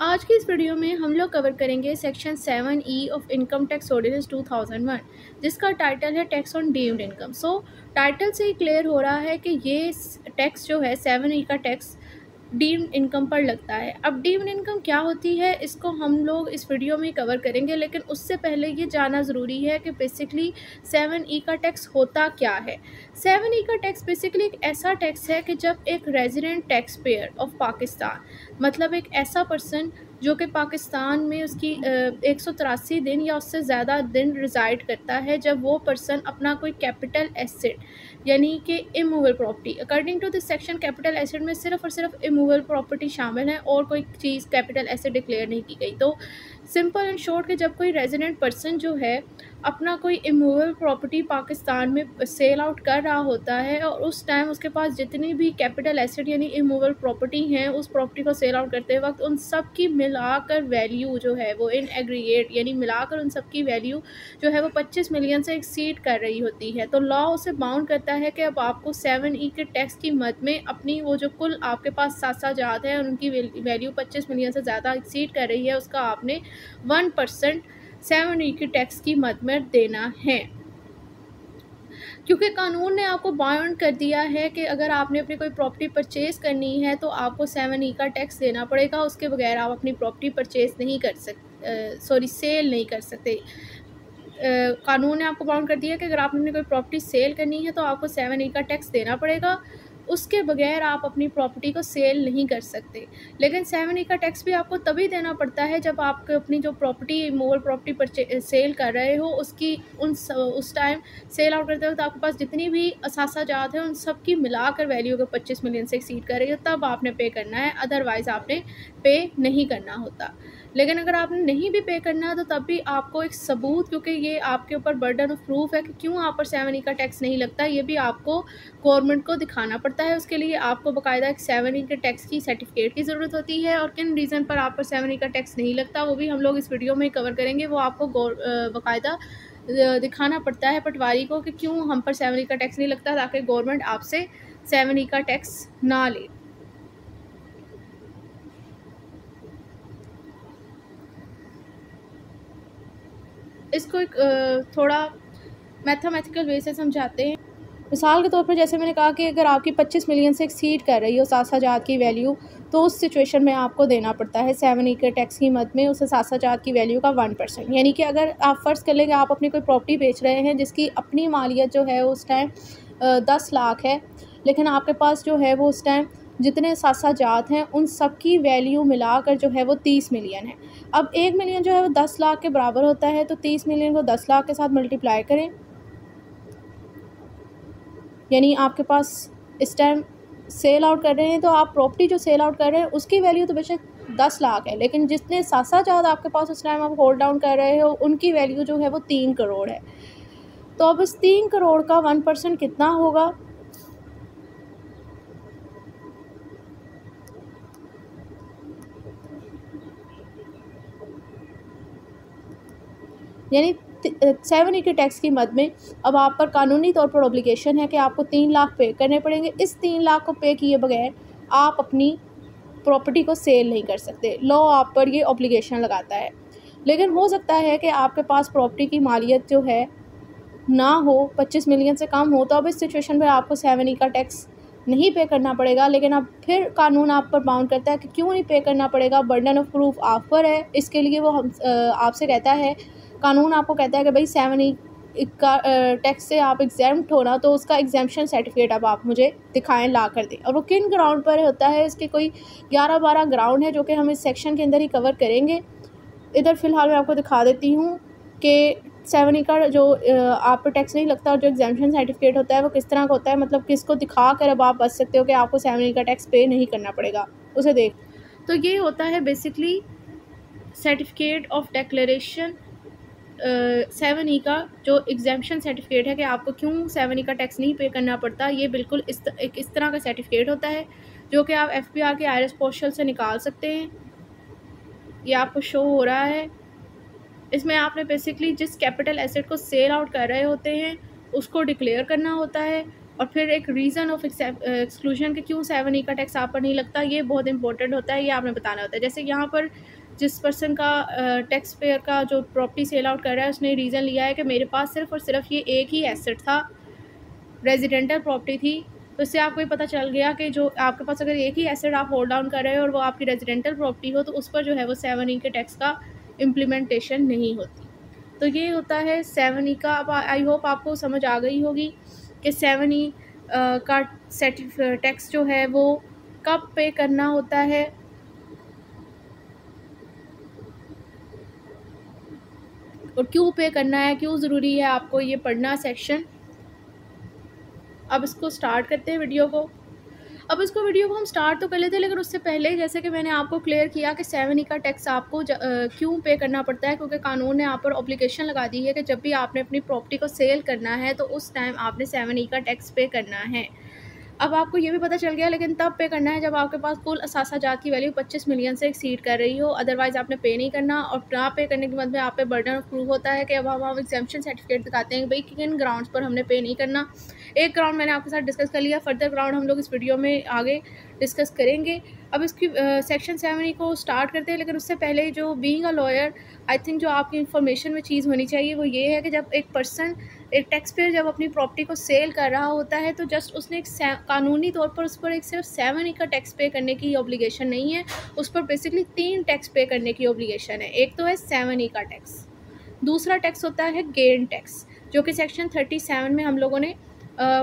आज की इस वीडियो में हम लोग कवर करेंगे section seven E of income tax ordinance 2001 जिसका टाइटल है tax on deemed income so title से ही क्लियर हो रहा है कि ये टैक्स जो है सेवन ई का टैक्स डीम्ड इनकम पर लगता है। अब डीम्ड इनकम क्या होती है, इसको हम लोग इस वीडियो में कवर करेंगे, लेकिन उससे पहले ये जानना ज़रूरी है कि बेसिकली सेवन ई का टैक्स होता क्या है। सेवन ई का टैक्स बेसिकली एक ऐसा टैक्स है कि जब एक resident tax payer of Pakistan मतलब एक ऐसा पर्सन जो कि पाकिस्तान में उसकी एक सौ तिरासी दिन या उससे ज़्यादा दिन रिज़ाइड करता है, जब वो पर्सन अपना कोई कैपिटल एसेट यानी कि immovable property according to this section capital asset में सिर्फ़ और सिर्फ़ इमूवल प्रॉपर्टी शामिल है और कोई चीज़ कैपिटल एसेट डिक्लेयर नहीं की गई। तो सिंपल एंड शॉर्ट के जब कोई रेजिडेंट पर्सन जो है अपना कोई इमूवल प्रॉपर्टी पाकिस्तान में सेल आउट कर रहा होता है और उस टाइम उसके पास जितनी भी कैपिटल एसेट यानी इमूवल प्रॉपर्टी हैं, उस प्रॉपर्टी को सेल आउट करते वक्त उन सब की मिलाकर वैल्यू जो है वो इन एग्रीगेट यानी मिलाकर उन सब की वैल्यू जो है वो पच्चीस मिलियन से एक्सीड कर रही होती है। तो लॉ उसे बाउंड करता है कि अब आपको सेवन ई के टैक्स की मद में अपनी वो जो कुल आपके पास सात सात जात है उनकी वैल्यू पच्चीस मिलियन से ज़्यादा एक्सीड कर रही है, उसका आपने वन परसेंट सेवन ई की टैक्स की मद में देना है। क्योंकि कानून ने आपको बाउंड कर दिया है कि अगर आपने अपनी कोई प्रॉपर्टी परचेज़ करनी है तो आपको सेवन ई का टैक्स देना पड़ेगा। उसके बगैर आप अपनी प्रॉपर्टी परचेज़ नहीं कर सकते सॉरी, सेल नहीं कर सकते। कानून ने आपको बाउंड कर दिया कि अगर आपने कोई प्रॉपर्टी सेल करनी है तो आपको सेवन ई का टैक्स देना पड़ेगा। उसके बगैर आप अपनी प्रॉपर्टी को सेल नहीं कर सकते। लेकिन सेवन ई का टैक्स भी आपको तभी देना पड़ता है जब आप अपनी जो प्रॉपर्टी मोल प्रॉपर्टी पर सेल कर रहे हो उसकी उन स, उस टाइम सेल आउट करते वक्त आपके पास जितनी भी असासा जात है उन सब की मिलाकर वैल्यू अगर पच्चीस मिलियन से एक्सीड कर रही हो तब आपने पे करना है अदरवाइज़ आपने पे नहीं करना होता। लेकिन अगर आपने नहीं भी पे करना है तो तब भी आपको एक सबूत, क्योंकि ये आपके ऊपर बर्डन ऑफ़ प्रूफ है कि क्यों आप पर सेवन ई का टैक्स नहीं लगता, ये भी आपको गवर्नमेंट को दिखाना पड़ता है। उसके लिए आपको बाकायदा एक सेवन ई के टैक्स की सर्टिफिकेट की ज़रूरत होती है, और किन रीज़न पर आप पर सेवन ई का टैक्स नहीं लगता, वो भी हम लोग इस वीडियो में कवर करेंगे। वो आपको बाकायदा दिखाना पड़ता है पटवारी को कि क्यों हम पर सेवन ई का टैक्स नहीं लगता, ताकि गवर्नमेंट आपसे सेवन ई का टैक्स ना ले। इसको एक थोड़ा मैथमेटिकल वे से समझाते हैं। मिसाल के तौर पर जैसे मैंने कहा कि अगर आपकी 25 मिलियन से एक्सीड कर रही हो सात जात की वैल्यू तो उस सिचुएशन में आपको देना पड़ता है सेवन ई टैक्स की मद में उस सात जात की वैल्यू का वन परसेंट यानी कि अगर आप फ़र्ज़ कर लेंगे आप अपनी कोई प्रॉपर्टी बेच रहे हैं जिसकी अपनी मालियत जो है उस टाइम दस लाख है, लेकिन आपके पास जो है वो उस टाइम जितने सासा जात हैं, उन सब की वैल्यू मिलाकर जो है वो तीस मिलियन है। अब एक मिलियन जो है वो दस लाख के बराबर होता है तो तीस मिलियन को दस लाख के साथ मल्टीप्लाई करें। यानी आपके पास इस टाइम सेल आउट कर रहे हैं तो आप प्रॉपर्टी जो सेल आउट कर रहे हैं, उसकी वैल्यू तो बेशक दस लाख है, लेकिन जितने सासा ज़्यादा आपके पास उस टाइम आप होल्ड डाउन कर रहे हो, उनकी वैल्यू जो है वो तीन करोड़ है। तो अब इस तीन करोड़ का वन परसेंट कितना होगा? यानी सेवन ई के टैक्स की मद में अब आप पर कानूनी तौर पर ऑब्लिगेशन है कि आपको तीन लाख पे करने पड़ेंगे। इस तीन लाख को पे किए बगैर आप अपनी प्रॉपर्टी को सेल नहीं कर सकते। लॉ आप पर ये ऑब्लिगेशन लगाता है। लेकिन हो सकता है कि आपके पास प्रॉपर्टी की मालियत जो है ना हो, पच्चीस मिलियन से कम हो तो अब इस सिचुएशन पर आपको सेवन ई का टैक्स नहीं पे करना पड़ेगा। लेकिन अब फिर कानून आप पर बाउंड करता है कि क्यों नहीं पे करना पड़ेगा? बर्डन ऑफ़ प्रूफ आप पर है। इसके लिए वो हम आपसे कहता है कानून आपको कहता है कि भाई सेवन ई का टैक्स से आप एग्ज़ाम हो ना तो उसका एग्जामेशन सर्टिफिकेट अब आप मुझे दिखाएँ, ला कर दें। और वो किन ग्राउंड पर होता है, इसके कोई ग्यारह बारह ग्राउंड है जो कि हम इस सेक्शन के अंदर ही कवर करेंगे। इधर फ़िलहाल मैं आपको दिखा देती हूँ कि सेवन ई का जो आप पर टैक्स नहीं लगता और जो एग्जामेशन सर्टिफिकेट होता है, वो किस तरह का होता है मतलब किसको दिखा कर अब आप बच सकते हो कि आपको सेवन ई का टैक्स पे नहीं करना पड़ेगा। उसे देख। तो ये होता है basically certificate of declaration seven E का जो एग्जामेशन सर्टिफिकेट है कि आपको क्यों सेवन ई का टैक्स नहीं पे करना पड़ता, ये बिल्कुल इस एक इस तरह का सर्टिफिकेट होता है, जो कि आप एफ़ पी आर के आई एस पोस्टल से निकाल सकते हैं। ये आपको शो हो रहा है। इसमें आपने बेसिकली जिस कैपिटल एसेट को सेल आउट कर रहे होते हैं, उसको डिक्लेयर करना होता है। और फिर एक रीज़न ऑफ़ एक्सक्लूजन के क्यों सेवन ई का टैक्स आप पर नहीं लगता, ये बहुत इंपॉर्टेंट होता है, ये आपने बताना होता है। जैसे यहाँ पर जिस पर्सन का टैक्स पेयर का जो प्रॉपर्टी सेल आउट कर रहा है, उसने रीज़न लिया है कि मेरे पास सिर्फ़ और सिर्फ़ ये एक ही एसेट था रेजिडेंटल प्रॉपर्टी थी। तो इससे आपको ये पता चल गया कि जो आपके पास अगर एक ही एसेट आप होल्ड डाउन कर रहे हो और वो आपकी रेजिडेंटल प्रॉपर्टी हो तो उस पर जो है वो सेवन ई के टैक्स का इम्प्लीमेंटेशन नहीं होती। तो ये होता है सेवन ई का। अब आई होप आपको समझ आ गई होगी कि सेवन ई का टैक्स जो है वो कब पे करना होता है। और क्यों पे करना है, क्यों ज़रूरी है आपको ये पढ़ना सेक्शन अब इसको स्टार्ट करते हैं वीडियो को। अब इसको वीडियो को हम स्टार्ट तो कर लेते हैं, लेकिन उससे पहले जैसे कि मैंने आपको क्लियर किया कि सेवन ई का टैक्स आपको क्यों पे करना पड़ता है, क्योंकि कानून ने आप पर ऑब्लिगेशन लगा दी है कि जब भी आपने अपनी प्रॉपर्टी को सेल करना है तो उस टाइम आपने सेवन ई का टैक्स पे करना है। अब आपको ये भी पता चल गया, लेकिन तब पे करना है जब आपके पास कुल असासा जात की वैल्यू 25 मिलियन से एक्सीड कर रही हो। अदरवाइज़ आपने पे नहीं करना और ना पे करने के बाद में आप पे बर्डन ऑफ़ प्रूफ होता है कि अब हम एग्जामेशन सर्टिफिकेट दिखाते हैं भाई किन ग्राउंड्स पर हमने पे नहीं करना। एक ग्राउंड मैंने आपके साथ डिस्कस कर लिया फर्दर ग्राउंड हम लोग इस वीडियो में आगे डिस्कस करेंगे। अब इसकी सेक्शन सेवन को स्टार्ट करते हैं, लेकिन उससे पहले जो being a lawyer I think जो आपकी इन्फॉर्मेशन में चीज़ होनी चाहिए वो ये है कि जब एक पर्सन एक टैक्स पेयर जब अपनी प्रॉपर्टी को सेल कर रहा होता है तो जस्ट उसने एक कानूनी तौर पर उस पर एक सिर्फ़ सेवन ई का टैक्स पे करने की ऑब्लिगेशन नहीं है। उस पर बेसिकली तीन टैक्स पे करने की ऑब्लिगेशन है। एक तो है सेवन ई का टैक्स दूसरा टैक्स होता है गेन टैक्स जो कि सेक्शन थर्टी सेवन में हम लोगों ने आ,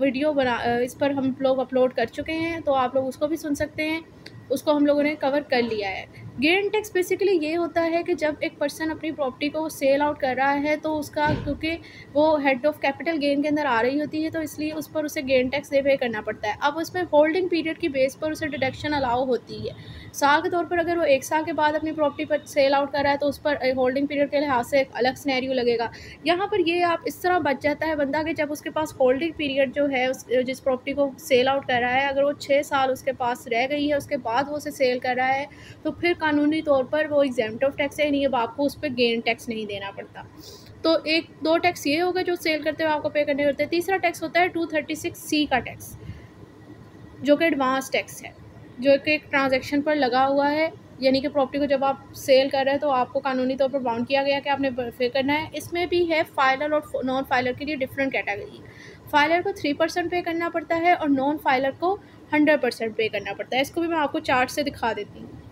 वीडियो बना इस पर हम लोग अपलोड कर चुके हैं तो आप लोग उसको भी सुन सकते हैं। उसको हम लोगों ने कवर कर लिया है। गेन टैक्स बेसिकली ये होता है कि जब एक पर्सन अपनी प्रॉपर्टी को सेल आउट कर रहा है तो उसका, क्योंकि वो हेड ऑफ़ कैपिटल गेन के अंदर आ रही होती है तो इसलिए उस पर उसे गेन टैक्स दे पे करना पड़ता है। अब उसमें होल्डिंग पीरियड की बेस पर उसे डिडक्शन अलाउ होती है। साल के तौर पर अगर वो एक साल के बाद अपनी प्रॉपर्टी पर सेल आउट कर रहा है तो उस पर होल्डिंग पीरियड के लिहाज से एक अलग स्नैरियो लगेगा। यहाँ पर ये आप इस तरह बच जाता है बंदा कि जब उसके पास होल्डिंग पीरियड जो है, उस, जिस प्रॉपर्टी को सेल आउट कर रहा है, अगर वो छः साल उसके पास रह गई है, उसके बाद वो उसे सेल कर रहा है तो फिर कानूनी तौर पर वो एग्ज़ाम ऑफ़ टैक्स है, नहीं, अब आपको उस पर गेन टैक्स नहीं देना पड़ता। तो एक, दो टैक्स ये होगा जो सेल करते हुए आपको पे करने होते हैं। तीसरा टैक्स होता है टू थर्टी सिक्स सी का टैक्स जो कि एडवांस टैक्स है, जो कि एक ट्रांजेक्शन पर लगा हुआ है। यानी कि प्रॉपर्टी को जब आप सेल कर रहे हैं तो आपको कानूनी तौर पर बाउंड किया गया कि आपने पे करना है। इसमें भी है फाइलर और नॉन फाइलर के लिए डिफरेंट कैटेगरी फाइलर को थ्री परसेंट पे करना पड़ता है और नॉन फाइलर को हंड्रेड परसेंट पे करना पड़ता है। इसको भी मैं आपको चार्ट से दिखा देती हूँ।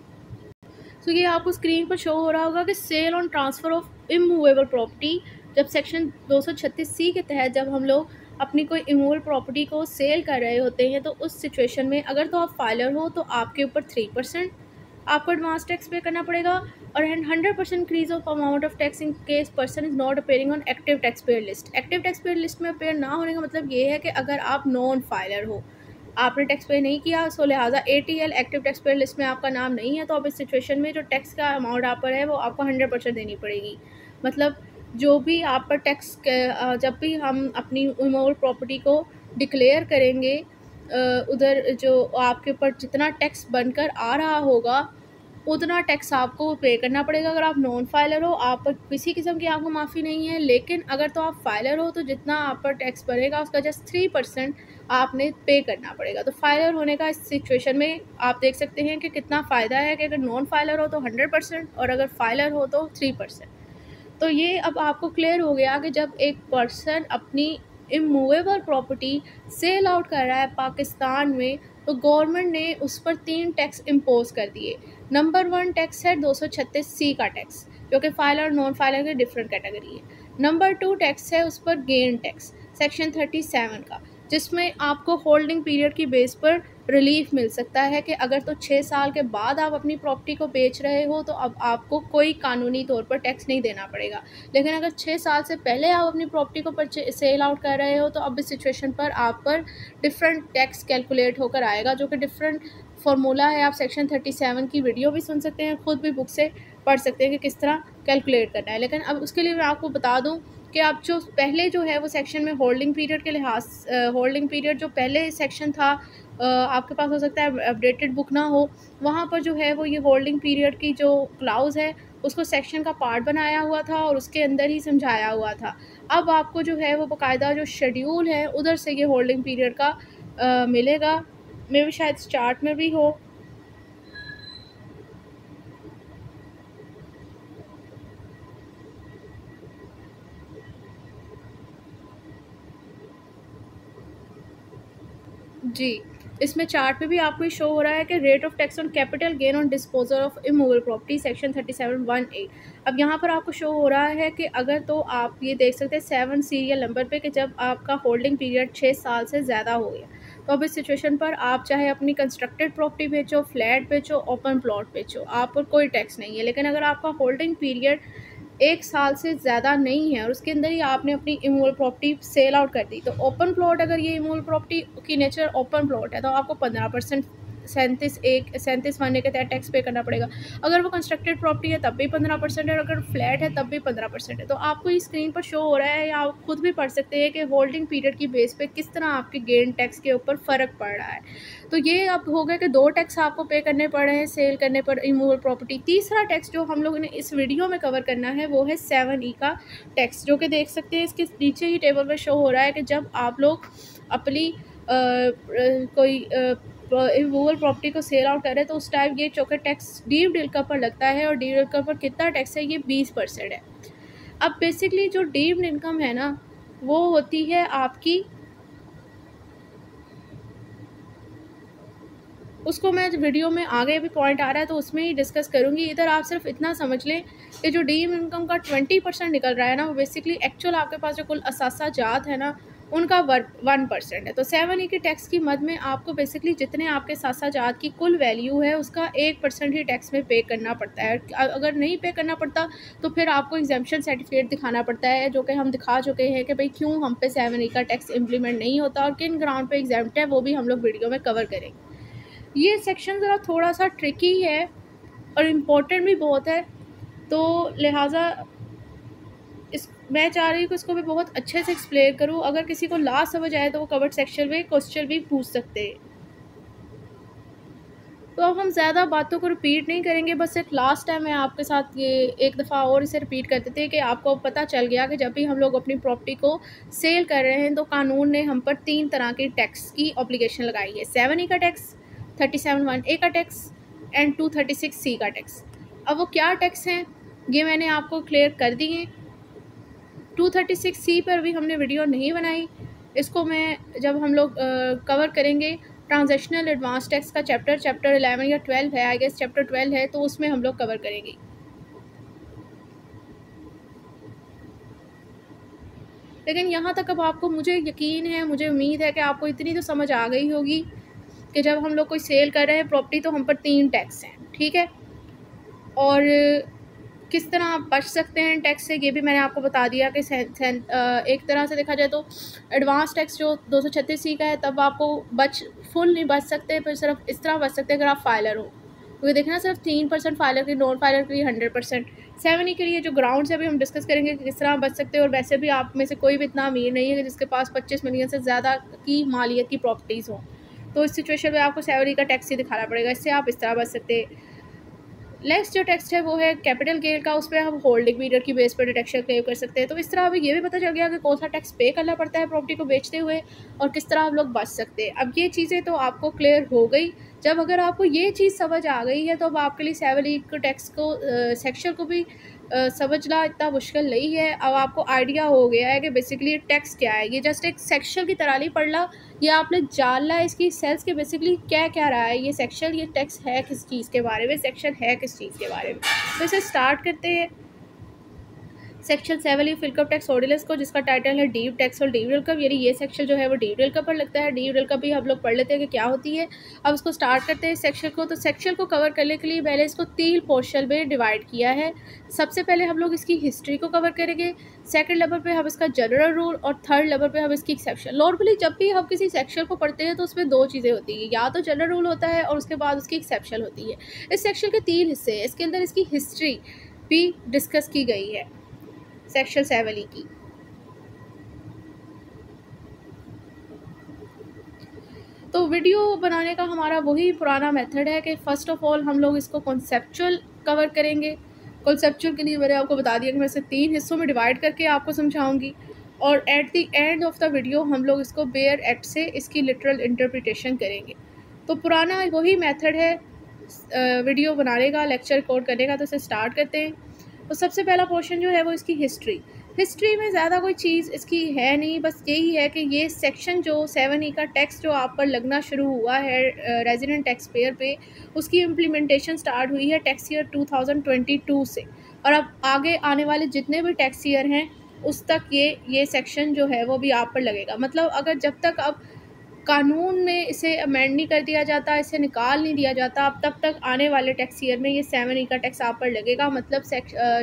तो ये आपको स्क्रीन पर शो हो रहा होगा कि sale on transfer of immovable property जब सेक्शन दो सौ छत्तीस सी के तहत जब हम लोग अपनी कोई इमूवल प्रॉपर्टी को सेल कर रहे होते हैं तो उस सिचुएशन में अगर तो आप फाइलर हो तो आपके ऊपर थ्री परसेंट आपको एडवांस टैक्स पे करना पड़ेगा और and hundred percent increase of amount of tax in case person is not appearing on active tax payer list active tax payer list में अपेयर ना होने का मतलब ये है कि अगर आप नॉन फाइलर हो आपने टैक्स पे नहीं किया सो लिहाजा A T L active tax payer list में आपका नाम नहीं है तो अब इस सिचुएशन में जो टैक्स का अमाउंट आप पर है, वो आपको हंड्रेड परसेंट देनी पड़ेगी। मतलब जो भी आप पर टैक्स जब भी हम अपनी इमोवल प्रॉपर्टी को डिक्लेयर करेंगे उधर जो आपके ऊपर जितना टैक्स बनकर आ रहा होगा, उतना टैक्स आपको पे करना पड़ेगा। अगर आप नॉन फाइलर हो, आप पर किसी किस्म की आपको माफ़ी नहीं है, लेकिन अगर तो आप फाइलर हो तो जितना आप पर टैक्स बनेगा, उसका जस्ट थ्री परसेंट आपने पे करना पड़ेगा। तो फाइलर होने का इस सिचुएशन में आप देख सकते हैं कि कितना फ़ायदा है कि अगर नॉन फाइलर हो तो हंड्रेड परसेंट और अगर फाइलर हो तो थ्री परसेंट तो ये अब आपको क्लियर हो गया कि जब एक पर्सन अपनी इमूवेबल प्रॉपर्टी सेल आउट कर रहा है पाकिस्तान में तो गवर्नमेंट ने उस पर तीन टैक्स इम्पोज कर दिए। नंबर वन टैक्स है दो सौ छत्तीस सी का टैक्स जो कि फाइलर और नॉन फाइलर की डिफरेंट कैटेगरी है। नंबर टू टैक्स है उस पर gain tax section thirty seven का। जिसमें आपको होल्डिंग पीरियड की बेस पर रिलीफ मिल सकता है कि अगर तो छः साल के बाद आप अपनी प्रॉपर्टी को बेच रहे हो तो अब आपको कोई कानूनी तौर पर टैक्स नहीं देना पड़ेगा। लेकिन अगर छः साल से पहले आप अपनी प्रॉपर्टी को परचे सेल आउट कर रहे हो तो अब इस सिचुएशन पर आप पर डिफरेंट टैक्स कैलकुलेट होकर आएगा, जो कि डिफरेंट फार्मूला है। आप सेक्शन थर्टी सेवन की वीडियो भी सुन सकते हैं, खुद भी बुक से पढ़ सकते हैं कि किस तरह कैलकुलेट करना है। लेकिन अब उसके लिए मैं आपको बता दूँ कि आप जो पहले जो है वो सेक्शन में होल्डिंग पीरियड के लिहाज होल्डिंग पीरियड जो पहले सेक्शन था आपके पास हो सकता है अपडेटेड बुक ना हो वहाँ पर जो है वो ये होल्डिंग पीरियड की जो क्लाउज़ है उसको सेक्शन का पार्ट बनाया हुआ था और उसके अंदर ही समझाया हुआ था। अब आपको जो है वो बाकायदा जो शेड्यूल है उधर से ये होल्डिंग पीरियड का आ, मिलेगा। मे भी शायद चार्ट में भी हो जी, इसमें चार्ट पे भी आपको ये शो हो रहा है कि rate of tax on capital gain on disposal of immovable property section thirty seven one eight अब यहाँ पर आपको शो हो रहा है कि अगर तो आप ये देख सकते हैं सेवन सीरियल नंबर पे कि जब आपका होल्डिंग पीरियड छः साल से ज़्यादा हो गया तो अब इस सिचुएशन पर आप चाहे अपनी कंस्ट्रक्टेड प्रॉपर्टी बेचो फ्लैट बेचो ओपन प्लॉट बेचो, आप पर कोई टैक्स नहीं है। लेकिन अगर आपका होल्डिंग पीरियड एक साल से ज़्यादा नहीं है और उसके अंदर ही आपने अपनी इमोल प्रॉपर्टी सेल आउट कर दी। तो ओपन प्लॉट अगर ये इमोल प्रॉपर्टी की नेचर ओपन प्लॉट है तो आपको पंद्रह परसेंट सैंतीस एक सैंतीस महीने के तहत टैक्स पे करना पड़ेगा। अगर वो कंस्ट्रक्टेड प्रॉपर्टी है तब भी पंद्रह परसेंट है और अगर फ्लैट है तब भी पंद्रह परसेंट है। तो आपको स्क्रीन पर शो हो रहा है या आप खुद भी पढ़ सकते हैं कि होल्डिंग पीरियड की बेस पे किस तरह आपके गेन टैक्स के ऊपर फ़र्क पड़ रहा है। तो ये अब हो गया कि दो टैक्स आपको पे करने पड़े हैं सेल करने पर इमूवल प्रॉपर्टी तीसरा टैक्स जो हम लोगों ने इस वीडियो में कवर करना है वो है सेवन ई का टैक्स जो कि देख सकते हैं इसके नीचे ही टेबल पर शो हो रहा है कि जब आप लोग अपनी कोई आ, इमूवल प्रॉपर्टी को सेल आउट करें तो उस टाइम ये चौके टैक्स डीव डिलका पर लगता है और डीव डिलका पर कितना टैक्स है, ये बीस परसेंट है। अब बेसिकली जो डीम्ड इनकम है ना, वो होती है आपकी, उसको मैं वीडियो में आगे भी पॉइंट आ रहा है तो उसमें ही डिस्कस करूँगी। इधर आप सिर्फ़ इतना समझ लें कि जो डीम इनकम का ट्वेंटी परसेंट निकल रहा है ना, वो बेसिकली एक्चुअल आपके पास जो कुल असासा जात है ना उनका वन परसेंट है। तो सेवन ई के टैक्स की मद में आपको बेसिकली जितने आपके सासा जात की कुल वैल्यू है, उसका एक परसेंट ही टैक्स में पे करना पड़ता है। अगर नहीं पे करना पड़ता तो फिर आपको एग्जामेशन सर्टिफिकेट दिखाना पड़ता है, जो कि हम दिखा चुके हैं कि भाई क्यों हम पे सेवन ई का टैक्स इम्प्लीमेंट नहीं होता और किन ग्राउंड पे एग्ज़ाम है, वो भी हम लोग वीडियो में कवर करेंगे। ये सेक्शन ज़रा थोड़ा सा ट्रिकी है और इम्पोर्टेंट भी बहुत है। तो लिहाजा इस, मैं चाह रही हूँ कि इसको मैं बहुत अच्छे से एक्सप्लेन करूँ। अगर किसी को लास्ट समझ आए तो वो कवर्ड सेक्शन में क्वेश्चन भी पूछ सकते हैं। तो अब हम ज़्यादा बातों को रिपीट नहीं करेंगे, बस एक लास्ट टाइम मैं आपके साथ ये एक दफ़ा और इसे रिपीट करते थे कि आपको पता चल गया कि जब भी हम लोग अपनी प्रॉपर्टी को सेल कर रहे हैं तो कानून ने हम पर तीन तरह के टैक्स की ऑब्लिगेशन लगाई है। सेवन ई का tax thirty seven one A का tax and two thirty six C का टैक्स अब वो क्या टैक्स हैं, ये मैंने आपको क्लियर कर दिए टू थर्टी सिक्स सी पर भी हमने वीडियो नहीं बनाई। इसको मैं जब हम लोग कवर करेंगे ट्रांजेक्शनल एडवांस टैक्स का चैप्टर चैप्टर एलेवन या ट्वेल्व है आई गेस चैप्टर ट्वेल्व है तो उसमें हम लोग कवर करेंगे। लेकिन यहाँ तक अब आपको मुझे यकीन है, मुझे उम्मीद है कि आपको इतनी तो समझ आ गई होगी कि जब हम लोग कोई सेल कर रहे हैं प्रॉपर्टी तो हम पर तीन टैक्स हैं, ठीक है? और किस तरह आप बच सकते हैं टैक्स से ये भी मैंने आपको बता दिया कि सें, सें, एक तरह से देखा जाए तो एडवांस टैक्स जो दो सौ छत्तीस सी का है तब आपको बच फुल नहीं बच सकते फिर सिर्फ़ इस तरह बच सकते हैं अगर आप फाइलर हो। क्योंकि तो देखना सिर्फ़ तीन परसेंट फाइलर की नॉन फाइलर के लिए हंड्रेड परसेंट सेवन ई के लिए जो ग्राउंड से अभी हम डिस्कस करेंगे कि किस तरह बच सकते हैं और वैसे भी आप में से कोई भी इतना अमीर नहीं है जिसके पास पच्चीस मिलियन से ज़्यादा की मालियत की प्रॉपर्टीज़ हों। तो इस सिचुएशन में आपको सेवन ई का टैक्स ही दिखाना पड़ेगा इससे आप इस तरह बच सकते हैं। नेक्स्ट जो टेक्स्ट है वो है कैपिटल गेन का, उस पर हम होल्डिंग पीरियड की बेस पर डिटेक्शन क्लेम कर सकते हैं। तो इस तरह हमें ये भी पता चल गया कि कौन सा टैक्स पे करना पड़ता है प्रॉपर्टी को बेचते हुए और किस तरह हम लोग बच सकते हैं। अब ये चीज़ें तो आपको क्लियर हो गई। जब अगर आपको ये चीज़ समझ आ गई है तो अब आपके लिए सेवन ई टैक्स को सेक्शन को भी समझना इतना मुश्किल नहीं है। अब आपको आइडिया हो गया है कि बेसिकली टैक्स क्या है। ये जस्ट एक सेक्शन की तरह नहीं ला ये आपने जान ला इसकी सेल्स के बेसिकली क्या क्या रहा है। ये सेक्शन ये टैक्स है किस चीज़ के बारे में? सेक्शन है किस चीज़ के बारे में? तो इसे स्टार्ट करते हैं। सेक्शन सेवन ई फिलकप टैक्स ऑर्डिनेंस को, जिसका टाइटल है डीव टैक्स और डीव कप, यानी ये सेक्शन जो है वो डीव कप पर लगता है। डीव कप भी हम लोग पढ़ लेते हैं कि क्या होती है। अब इसको स्टार्ट करते हैं सेक्शन को। तो सेक्शन को कवर करने के लिए पहले इसको तीन पोर्शन में डिवाइड किया है। सबसे पहले हम लोग इसकी हिस्ट्री को कवर करेंगे। सेकेंड लेवल पर हम इसका जनरल रूल और थर्ड लेवल पर हम इसकी एक्सेप्शन नॉर्मली जब भी हम किसी सेक्शन को पढ़ते हैं तो उसमें दो चीज़ें होती हैं। या तो जनरल रूल होता है और उसके बाद उसकी एक्सेप्शन होती है। इस सेक्शन के तीन हिस्से हैं। इसके अंदर इसकी हिस्ट्री भी डिस्कस की गई है। सेक्शन सेवन की। तो वीडियो बनाने का हमारा वही पुराना मेथड है कि फ़र्स्ट ऑफ़ ऑल हम लोग इसको कॉन्सेप्चुअल कवर करेंगे। कॉन्सेप्चुअल के लिए मैंने आपको बता दिया कि मैं इसे तीन हिस्सों में डिवाइड करके आपको समझाऊँगी। और at the end of the video हम लोग इसको बेयर एट से इसकी लिटरल इंटरप्रिटेशन करेंगे। तो पुराना वही मेथड है वीडियो बनाने का लेक्चर रिकॉर्ड करने का तो इसे स्टार्ट करते हैं। तो सबसे पहला पोर्शन जो है वो इसकी हिस्ट्री हिस्ट्री में ज़्यादा कोई चीज़ इसकी है नहीं, बस यही है कि ये सेक्शन जो सेवन ई का टैक्स जो आप पर लगना शुरू हुआ है रेजिडेंट टैक्स पेयर पे, उसकी इम्प्लीमेंटेशन स्टार्ट हुई है टैक्स ईयर 2022 से. और अब आगे आने वाले जितने भी टैक्स ईयर हैं, उस तक ये ये सेक्शन जो है वो भी आप पर लगेगा. मतलब अगर जब तक अब कानून में इसे अमेंड नहीं कर दिया जाता, इसे निकाल नहीं दिया जाता। अब तब तक आने वाले टैक्स ईयर में ये सेवन ई का टैक्स आप पर लगेगा। मतलब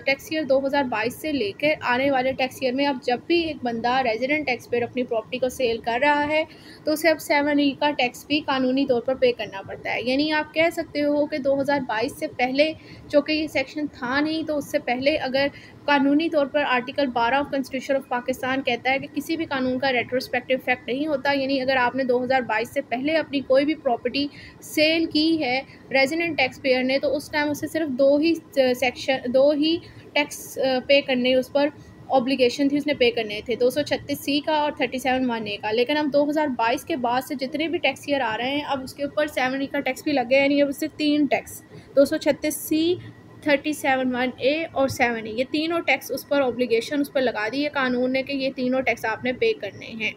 टैक्स ईयर 2022 से लेकर आने वाले टैक्स ईयर में अब जब भी एक बंदा रेजिडेंट टैक्स पेयर अपनी प्रॉपर्टी को सेल कर रहा है तो उसे अब सेवन ई का टैक्स भी कानूनी तौर पर पे करना पड़ता है। यानी आप कह सकते हो कि दो हज़ार बाईस से पहले जो कि ये सेक्शन था नहीं तो उससे पहले अगर कानूनी तौर पर article 12 of constitution of Pakistan कहता है कि किसी भी कानून का रेट्रोस्पेक्टिव इफ़ेक्ट नहीं होता। यानी अगर आपने 2022 से पहले अपनी कोई भी प्रॉपर्टी सेल की है रेजिडेंट टैक्स पेयर ने तो उस टाइम उसे सिर्फ़ दो ही सेक्शन दो ही टैक्स पे करने, उस पर ऑब्लिगेशन थी, उसने पे करने थे। दो सौ छत्तीस सी का और थर्टी सेवन का। लेकिन अब 2022 के बाद से जितने भी टैक्स ईयर आ रहे हैं, अब उसके ऊपर सेवन ई का टैक्स भी लगे यानी अब उससे तीन टैक्स दो सौ छत्तीस C thirty seven one A और सेवन ए। ये तीनों टैक्स उस पर ऑब्लिगेशन उस पर लगा दी है कानून ने कि ये तीनों टैक्स आपने पे करने हैं।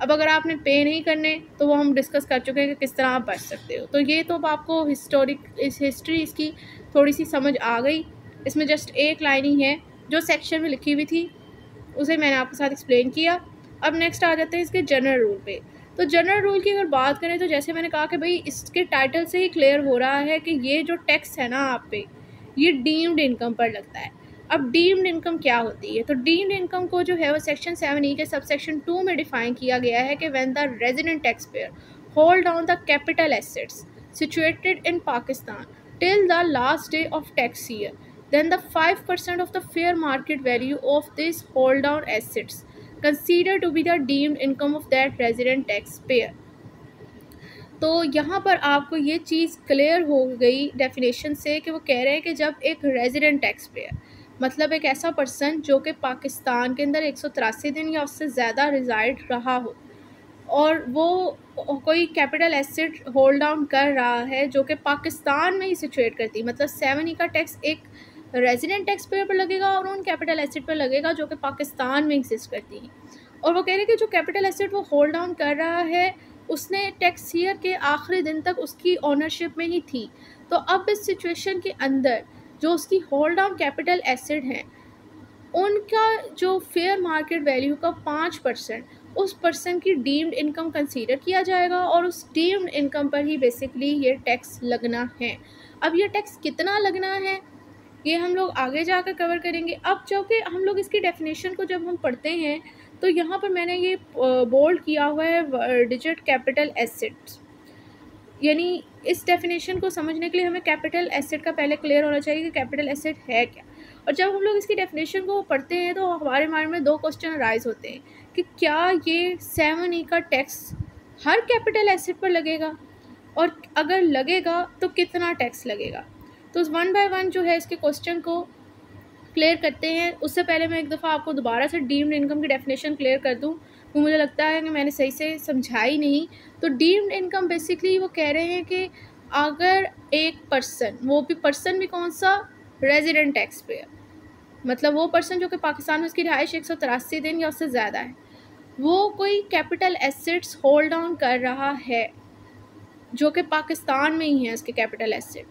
अब अगर आपने पे नहीं करने तो वो हम डिस्कस कर चुके हैं कि किस तरह आप बच सकते हो। तो ये तो अब आपको हिस्टोरिक इस हिस्ट्री इसकी थोड़ी सी समझ आ गई। इसमें जस्ट एक लाइन ही है जो सेक्शन में लिखी हुई थी, उसे मैंने आपके साथ एक्सप्लेन किया। अब नेक्स्ट आ जाते हैं इसके जनरल रूल पे। तो जनरल रूल की अगर बात करें तो जैसे मैंने कहा कि भाई, इसके टाइटल से ही क्लियर हो रहा है कि ये जो टैक्स है ना आप पे ये डीम्ड इनकम पर लगता है। अब डीम्ड इनकम क्या होती है? तो डीम्ड इनकम को जो है वो सेक्शन सेवन ई के सब सेक्शन टू में डिफाइन किया गया है कि when the resident tax payer hold on the capital assets situated in Pakistan till the last day of tax year then the 5% of the fair market value of this hold down assets considered to be the deemed income of that resident taxpayer. तो यहाँ पर आपको ये चीज़ clear हो गई definition से कि वो कह रहे हैं कि जब एक रेजिडेंट टैक्स पेयर मतलब एक ऐसा पर्सन जो कि पाकिस्तान के अंदर एक सौ तिरासी दिन या उससे ज़्यादा रिज़ाइड रहा हो और वो कोई कैपिटल एसेट होल्ड डाउन कर रहा है जो कि पाकिस्तान में ही सिचुएट करती मतलब सेवन ई का टैक्स एक रेजिडेंट टैक्स पेयर पर लगेगा और उन कैपिटल एसेट पर लगेगा जो कि पाकिस्तान में एग्जिस्ट करती हैं। और वो कह रहे हैं कि जो कैपिटल एसेट वो होल्ड डाउन कर रहा है उसने टैक्स ईयर के आखिरी दिन तक उसकी ओनरशिप में ही थी। तो अब इस सिचुएशन के अंदर, जो उसकी होल्ड ऑन कैपिटल एसिड हैं, उनका जो फेयर मार्केट वैल्यू का पाँच परसेंट उस पर्सन की डीम्ड इनकम कंसीडर किया जाएगा और उस डीम्ड इनकम पर ही बेसिकली ये टैक्स लगना है। अब ये टैक्स कितना लगना है, ये हम लोग आगे जाकर कवर करेंगे। अब जो कि हम लोग इसकी डेफिनेशन को जब हम पढ़ते हैं तो यहाँ पर मैंने ये बोल्ड किया हुआ है डिजिट कैपिटल एसेट्स यानी इस डेफिनेशन को समझने के लिए हमें कैपिटल एसेट का पहले क्लियर होना चाहिए कि कैपिटल एसेट है क्या। और जब हम लोग इसकी डेफिनेशन को पढ़ते हैं तो हमारे माइंड में दो क्वेश्चन राइज होते हैं कि क्या ये सेवन ई का टैक्स हर कैपिटल एसेट पर लगेगा? और अगर लगेगा तो कितना टैक्स लगेगा? तो वन बाय वन जो है इसके क्वेश्चन को क्लियर करते हैं। उससे पहले मैं एक दफ़ा आपको दोबारा से डीम्ड इनकम की डेफिनेशन क्लियर कर दूँ, वो मुझे लगता है कि मैंने सही से समझाई नहीं। तो डीम्ड इनकम बेसिकली वो कह रहे हैं कि अगर एक पर्सन वो भी पर्सन भी कौन सा? रेजिडेंट टैक्स पेयर मतलब वो पर्सन जो कि पाकिस्तान में उसकी रिहाइश एक सौ तिरासी दिन या उससे ज़्यादा है, वो कोई कैपिटल एसेट्स होल्ड डाउन कर रहा है, जो कि पाकिस्तान में ही है उसके कैपिटल एसेट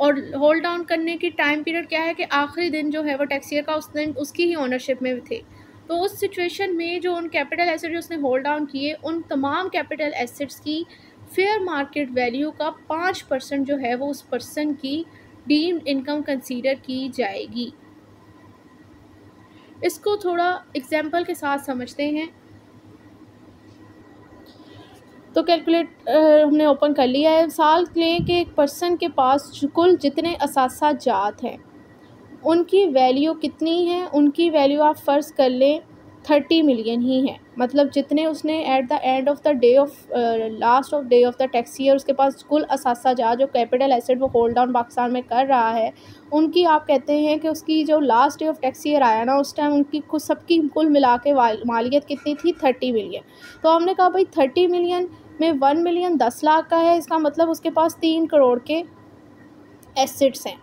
और होल्ड डाउन करने की टाइम पीरियड क्या है कि आखिरी दिन जो है वो टैक्स ईयर का उस दिन उसकी ही ओनरशिप में थे। तो उस सिचुएशन में जो उन कैपिटल एसेट जो उसने होल्ड डाउन किए, उन तमाम कैपिटल एसेट्स की फेयर मार्केट वैल्यू का पाँच परसेंट जो है वो उस पर्सन की डीम्ड इनकम कंसीडर की जाएगी। इसको थोड़ा एग्ज़ाम्पल के साथ समझते हैं। तो कैलकुलेट हमने ओपन कर लिया है। साल लें कि एक पर्सन के पास कुल जितने असासा जात हैं, उनकी वैल्यू कितनी है? उनकी वैल्यू आप फ़र्ज़ कर लें थर्टी मिलियन ही है। मतलब जितने उसने at the end of the day of last of day of the tax year उसके पास कुल असासा जा जो कैपिटल एसेट वो होल्ड डाउन पाकिस्तान में कर रहा है, उनकी आप कहते हैं कि उसकी जो last day of tax year आया ना, उस टाइम उनकी कुछ सबकी कुल मिला के मालियत कितनी थी? थर्टी मिलियन तो हमने कहा, भाई थर्टी मिलियन में वन मिलियन दस लाख का है, इसका मतलब उसके पास तीन करोड़ के एसेट्स हैं।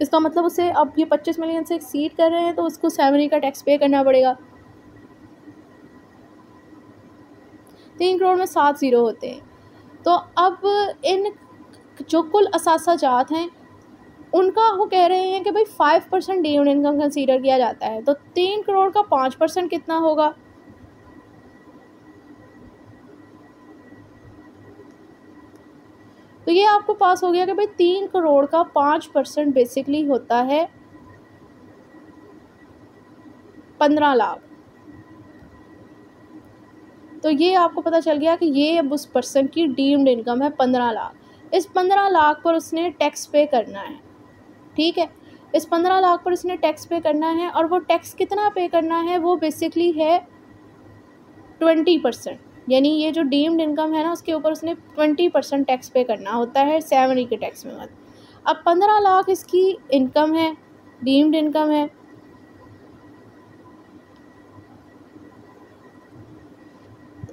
इसका मतलब उसे अब ये पच्चीस मिलियन से एक्सीड कर रहे हैं तो उसको सैलरी का टैक्स पे करना पड़ेगा। तीन करोड़ में सात ज़ीरो होते हैं। तो अब इन जो कुल असासा जात हैं, उनका वो कह रहे हैं कि भाई फाइव परसेंट डी इनकम कंसीडर किया जाता है। तो तीन करोड़ का पाँच परसेंट कितना होगा? तो ये आपको पास हो गया कि भाई तीन करोड़ का पाँच परसेंट बेसिकली होता है पंद्रह लाख। तो ये आपको पता चल गया कि ये अब उस पर्सन की डीम्ड इनकम है पंद्रह लाख। इस पंद्रह लाख पर उसने टैक्स पे करना है, ठीक है? इस पंद्रह लाख पर उसने टैक्स पे करना है और वो टैक्स कितना पे करना है वो बेसिकली है ट्वेंटी परसेंट यानी ये जो डीम्ड इनकम है ना, उसके ऊपर उसने ट्वेंटी परसेंट टैक्स पे करना होता है, सेवन के टैक्स में मत। अब पंद्रह लाख इसकी इनकम है, डीम्ड इनकम है।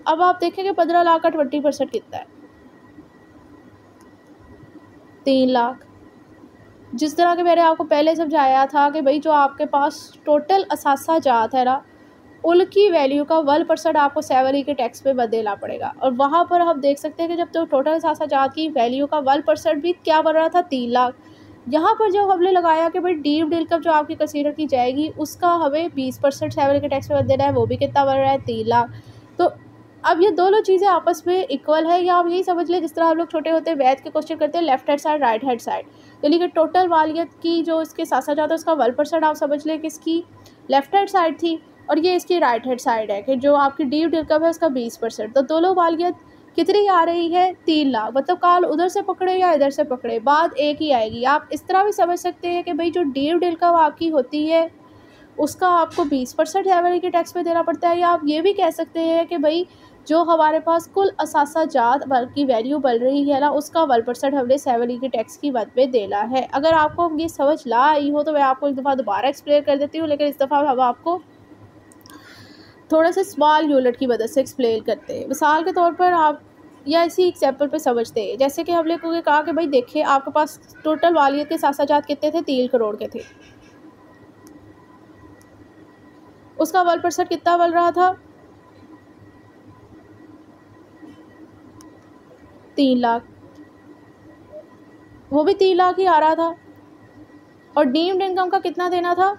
अब आप देखेंगे पंद्रह लाख का ट्वेंटी परसेंट कितना है? तीन लाख। जिस तरह के मैंने आपको पहले समझाया था कि भाई जो आपके पास टोटल असासा जात है ना उनकी वैल्यू का वन परसेंट आपको सैलरी के टैक्स पे देना पड़ेगा। और वहाँ पर आप देख सकते हैं कि जब तो टोटल सासा जात की वैल्यू का वन परसेंट भी क्या बन रहा था? तीन लाख। यहाँ पर जो हमने लगाया कि भाई डीप इनकम जो आपकी कंसीडर की जाएगी, उसका हमें बीस परसेंट सैलरी के टैक्स पे देना है, वो भी कितना बन रहा है? तीन लाख। तो अब ये दोनों चीज़ें आपस में इक्वल है या आप यही समझ लें, जिस तरह हम लोग छोटे होते हैं वैद के क्वेश्चन करते हैं left hand side right hand side यानी कि टोटल वालियत की जो इसके साथ साथ जाता है उसका वन परसेंट आप समझ लें कि इसकी लेफ़्ट हैंड साइड थी। और ये इसकी राइट हैंड साइड है, कि जो आपकी डीप इनकम है, उसका बीस परसेंट। तो दोनों वालियत कितनी आ रही है? तीन लाख। मतलब काल उधर से पकड़े या इधर से पकड़े? बात एक ही आएगी। आप इस तरह भी समझ सकते हैं कि भाई जो डीप इनकम आपकी होती है, उसका आपको बीस परसेंट एवरेज के टैक्स पे देना पड़ता है। या आप ये भी कह सकते हैं कि भाई जो हमारे पास कुल असासा जात की वैल्यू बढ़ रही है ना, उसका वन परसेंट हमने सैलरी के टैक्स की मद में देना है। अगर आपको ये समझ ला आई हो तो मैं आपको एक दफ़ा दोबारा एक्सप्लेन कर देती हूँ, लेकिन इस दफ़ा हम आपको थोड़ा सा स्मॉल यूनिट की मदद से एक्सप्लेन करते हैं। मिसाल के तौर पर आप या इसी एग्ज़ाम्पल पे समझते हैं। जैसे कि हम लोग को कहा कि भाई देखिए, आपके पास टोटल वालियत के साथ साथ कितने थे? तीन करोड़ के थे। उसका वन परसेंट कितना बन रहा था? तीन लाख। वो भी तीन लाख ही आ रहा था। और डीम्ड इनकम का कितना देना था?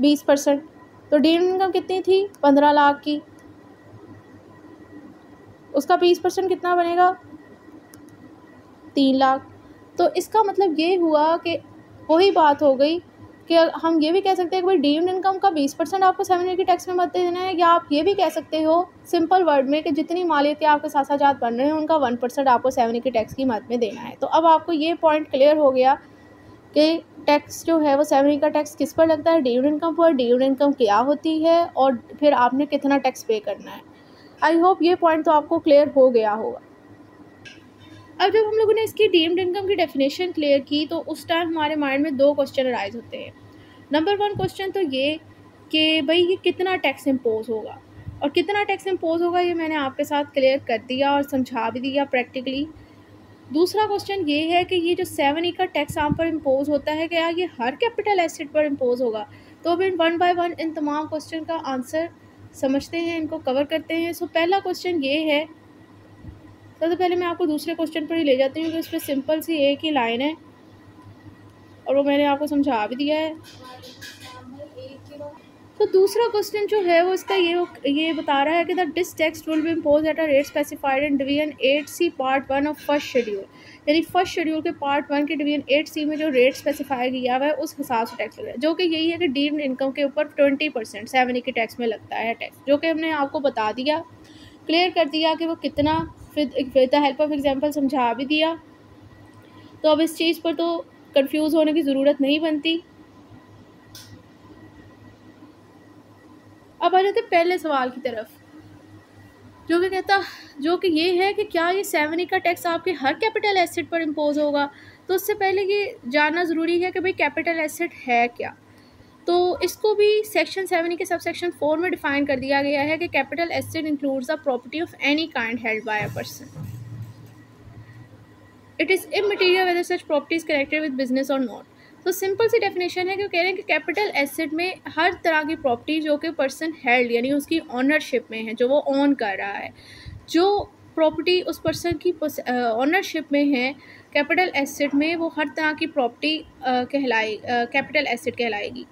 बीस परसेंट। तो डी इनकम कितनी थी? पंद्रह लाख की। उसका बीस परसेंट कितना बनेगा? तीन लाख। तो इसका मतलब ये हुआ कि वही बात हो गई कि हम ये भी कह सकते हैं कि भाई डीम्ड इनकम का बीस परसेंट आपको सेवन ईयर की टैक्स में मत देना है। या आप ये भी कह सकते हो सिंपल वर्ड में कि जितनी मालियत आपके साथ साथ बन रहे हैं, उनका वन परसेंट आपको सेवन ईयर की टैक्स की मत में देना है। तो अब आपको ये पॉइंट क्लियर हो गया कि टैक्स जो है वो सैलरी का टैक्स किस पर लगता है? ड्यूड इनकम पर। ड्यूड इनकम क्या होती है? और फिर आपने कितना टैक्स पे करना है? आई होप ये पॉइंट तो आपको क्लियर हो गया होगा। अब जब हम लोगों ने इसकी डीम्ड इनकम की डेफिनेशन क्लियर की तो उस टाइम हमारे माइंड में दो क्वेश्चन अराइज होते हैं। नंबर वन क्वेश्चन तो ये कि भाई ये कितना टैक्स इम्पोज होगा? और कितना टैक्स इम्पोज होगा ये मैंने आपके साथ क्लियर कर दिया और समझा भी दिया प्रैक्टिकली दूसरा क्वेश्चन ये है कि ये जो सेवन ई का टैक्स आम पर इम्पोज होता है, क्या ये हर कैपिटल एसिड पर इम्पोज होगा? तो अब इन वन बाय वन इन तमाम क्वेश्चन का आंसर समझते हैं, इनको कवर करते हैं। सो पहला क्वेश्चन ये है, सबसे पहले मैं आपको दूसरे क्वेश्चन पर ही ले जाती हूँ कि उस पर सिंपल सी एक ही लाइन है, और वो मैंने आपको समझा भी दिया है। तो दूसरा क्वेश्चन जो है वो इसका ये ये बता रहा है कि the this tax will be impose at a rate specified in division eight C part one of first schedule यानी फ़र्स्ट शेड्यूल के पार्ट वन के डिवीज़न एट सी में जो रेट स्पेसिफाई किया हुआ है, उस हिसाब से टैक्स लगा जो कि यही है कि डीम्ड इनकम के ऊपर ट्वेंटी परसेंट सेवन के टैक्स में लगता है टैक्स जो कि हमने आपको बता दिया क्लियर कर दिया कि वो कितना फिर द हेल्प ऑफ़ एग्ज़ाम्पल समझा भी दिया। तो अब इस चीज़ पर तो कन्फ्यूज़ होने की ज़रूरत नहीं बनती। अब आ जाते पहले सवाल की तरफ़। जो कि कहता, जो कि ये है कि क्या ये सेवन का टैक्स आपके हर कैपिटल एसेट पर इम्पोज होगा? तो उससे पहले ये जानना ज़रूरी है कि भाई कैपिटल एसेट है क्या? तो इसको भी सेक्शन सेवन के सब सेक्शन फोर में डिफाइन कर दिया गया है कि capital asset includes the property of any kind held by a person it is immaterial whether such property is connected with business और नॉट तो सिंपल सी डेफिनेशन है कि कह रहे हैं कि कैपिटल एसेट में हर तरह की प्रॉपर्टी जो कि पर्सन हेल्ड यानी उसकी ऑनरशिप में है, जो वो ऑन कर रहा है, जो प्रॉपर्टी उस पर्सन की ऑनरशिप में है कैपिटल एसेट में वो हर तरह की प्रॉपर्टी कहलाए कैपिटल एसेट कहलाएगी।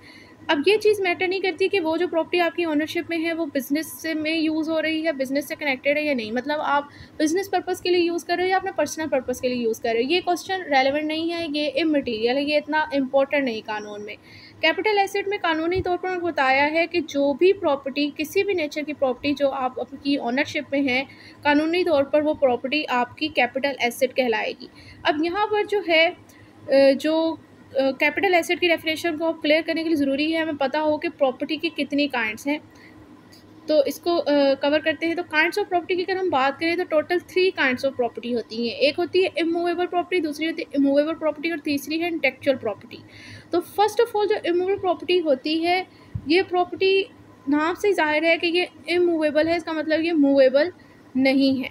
अब ये चीज़ मैटर नहीं करती कि वो जो प्रॉपर्टी आपकी ओनरशिप में है, वो बिज़नेस से में यूज़ हो रही है बिज़नेस से कनेक्टेड है या नहीं। मतलब आप बिज़नेस पर्पज़ के लिए यूज़ कर रहे हो या अपने पर्सनल पर्पज़ के लिए यूज़ कर रहे हो? ये क्वेश्चन रेलिवेंट नहीं है, ये इमटीरियल है, ये इतना इंपॉर्टेंट नहीं कानून में। कैपिटल एसेट में कानूनी तौर पर बताया है कि जो भी प्रॉपर्टी किसी भी नेचर की प्रॉपर्टी जो आप आपकी ओनरशिप में है, कानूनी तौर पर वो प्रॉपर्टी आपकी कैपिटल एसेट कहलाएगी। अब यहाँ पर जो है जो कैपिटल एसेट की डेफिनेशन को क्लियर करने के लिए ज़रूरी है, हमें पता हो कि प्रॉपर्टी की कितनी काइंड्स हैं। तो इसको कवर करते हैं। तो काइंड्स ऑफ़ प्रॉपर्टी की अगर हम बात करें तो total three kinds of property होती हैं। एक होती है इमूवेबल प्रॉपर्टी दूसरी होती है इमूवेबल प्रॉपर्टी और तीसरी है इंटेक्चुअल प्रॉपर्टी तो फ़र्स्ट ऑफ़ ऑल जो इमूवेबल प्रॉपर्टी होती है, ये प्रॉपर्टी नाम से ज़ाहिर है कि ये इमूवेबल है, इसका मतलब ये मूवेबल नहीं है।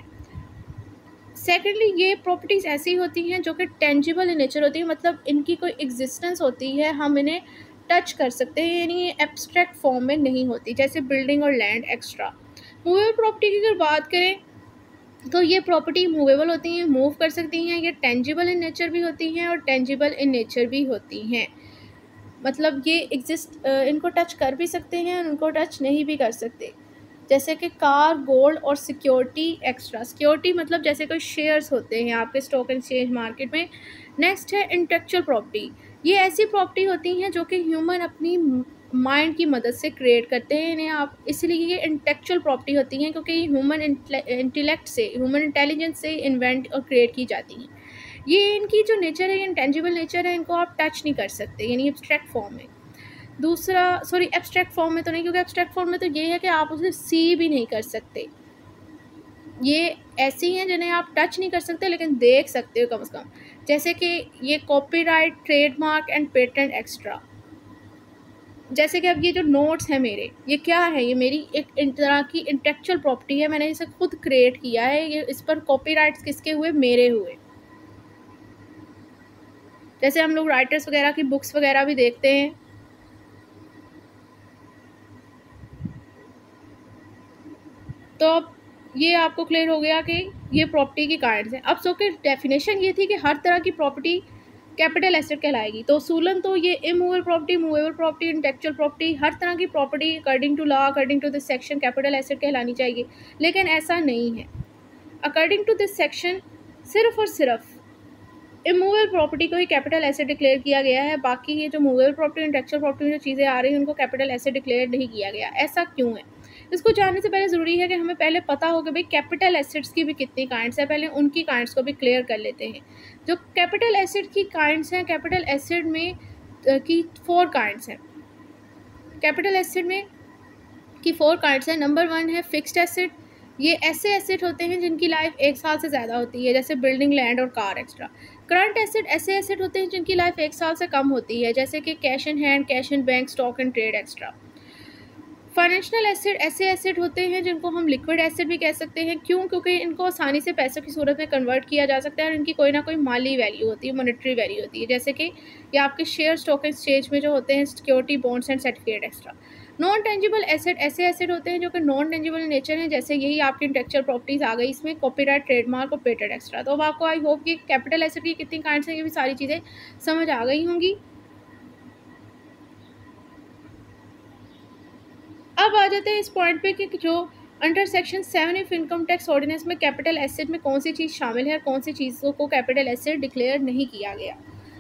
सेकेंडली ये प्रॉपर्टीज़ ऐसी होती हैं जो कि टेंजिबल इन नेचर होती है मतलब इनकी कोई एग्जिस्टेंस होती है, हम इन्हें टच कर सकते हैं, यानी ये एब्स्ट्रैक्ट फॉर्म में नहीं होती, जैसे बिल्डिंग और लैंड एक्स्ट्रा मूवेबल प्रॉपर्टी की अगर बात करें तो ये प्रॉपर्टी मूवेबल होती हैं मूव कर सकती हैं, ये टेंजिबल इन नेचर भी होती हैं और टेंजिबल इन नेचर भी होती हैं। मतलब ये एग्जिस्ट इनको टच कर भी सकते हैं और उनको टच नहीं भी कर सकते। जैसे कि कार गोल्ड और सिक्योरिटी एक्स्ट्रा सिक्योरिटी मतलब जैसे कोई शेयर्स होते हैं आपके स्टॉक एक्सचेंज मार्केट में. नेक्स्ट है इंटेक्चुअल प्रॉपर्टी ये ऐसी प्रॉपर्टी होती हैं जो कि ह्यूमन अपनी माइंड की मदद से क्रिएट करते हैं इन्हें आप इसलिए ये इंटेक्चुअल प्रॉपर्टी होती हैं क्योंकि ह्यूमन इंटेलेक्ट से ह्यूमन इंटेलिजेंस से इन्वेंट और क्रिएट की जाती हैं। ये इनकी जो नेचर है इंटेंजिबल नेचर है, इनको आप टच नहीं कर सकते, यानी एब्स्ट्रैक्ट फॉर्म में। दूसरा सॉरी एब्स्ट्रैक्ट फॉर्म में तो नहीं, क्योंकि एब्स्ट्रैक्ट फॉर्म में तो ये है कि आप उसे सी भी नहीं कर सकते। ये ऐसी हैं जिन्हें आप टच नहीं कर सकते, लेकिन देख सकते हो कम से कम। जैसे कि ये copyright trademark and patent extra जैसे कि अब ये जो नोट्स हैं मेरे, ये क्या है? ये मेरी एक तरह की इंटेक्चुअल प्रॉपर्टी है, मैंने इसे खुद क्रिएट किया है। ये इस पर कॉपीराइट्स किसके हुए? मेरे हुए। जैसे हम लोग राइटर्स वगैरह की बुक्स वगैरह भी देखते हैं। तो अब ये आपको क्लियर हो गया कि ये प्रॉपर्टी की कार्ड्स हैं। अब सो के डेफिनेशन ये थी कि हर तरह की प्रॉपर्टी कैपिटल एसेट कहलाएगी। तो सूलन तो ये immovable property movable property intellectual property हर तरह की property according to law according to this section capital asset कहलानी चाहिए। लेकिन ऐसा नहीं है। अकॉर्डिंग टू दिस सेक्शन सिर्फ़ और सिर्फ़ इमूवेबल प्रॉपर्टी को ही कैपिटल एसेट डिक्लेयर किया गया है। बाकी ये जो मूवेबल प्रॉपर्टी इंटेक्चुअल प्रॉपर्टी जो चीज़ें आ रही हैं, उनको कैपिटल एसेट डिक्लेयर नहीं किया गया। ऐसा क्यों है? इसको जानने से पहले ज़रूरी है कि हमें पहले पता हो कि भाई कैपिटल एसिड्स की भी कितनी काइंड्स हैं। पहले उनकी काइंड्स को भी क्लियर कर लेते हैं। जो कैपिटल एसिड की काइंड्स हैं कैपिटल एसिड में की फोर काइंड्स हैं। कैपिटल एसिड में की फोर काइंड्स हैं। नंबर वन है फिक्स्ड एसिड ये ऐसे एसिड होते हैं जिनकी लाइफ एक साल से ज़्यादा होती है, जैसे बिल्डिंग लैंड और कार एक्स्ट्रा करंट एसिड ऐसे एसिड होते हैं जिनकी लाइफ एक साल से कम होती है, जैसे कि cash in hand cash in bank stock and trade extra financial asset ऐसे एसिड होते हैं जिनको हम लिक्विड एसिड भी कह सकते हैं। क्यों? क्योंकि इनको आसानी से पैसों की सूरत में कन्वर्ट किया जा सकता है और इनकी कोई ना कोई माली वैल्यू होती है मॉनेटरी वैल्यू होती है। जैसे कि ये आपके शेयर स्टॉक एक्सचेंज में जो होते हैं security bonds and certificate extra non tangible asset ऐसे एसिड होते हैं जो कि नॉन टेंजिबल नेचर हैं। जैसे यही आपकी इंटेक्चुअल प्रॉपर्टीज़ आ गई, इसमें कॉपीराइट ट्रेडमार्क और पेटेंट एक्स्ट्रा तो अब आपको आई होप कि कैपिटल एसिड की कितनी काइंड्स हैं, ये भी सारी चीज़ें समझ आ गई होंगी। अब आ जाते हैं इस पॉइंट पे कि जो under section seven of income tax ordinance में कैपिटल एसेट में कौन सी चीज़ शामिल है कौन सी चीज़ों को कैपिटल एसेट डिक्लेयर नहीं किया गया।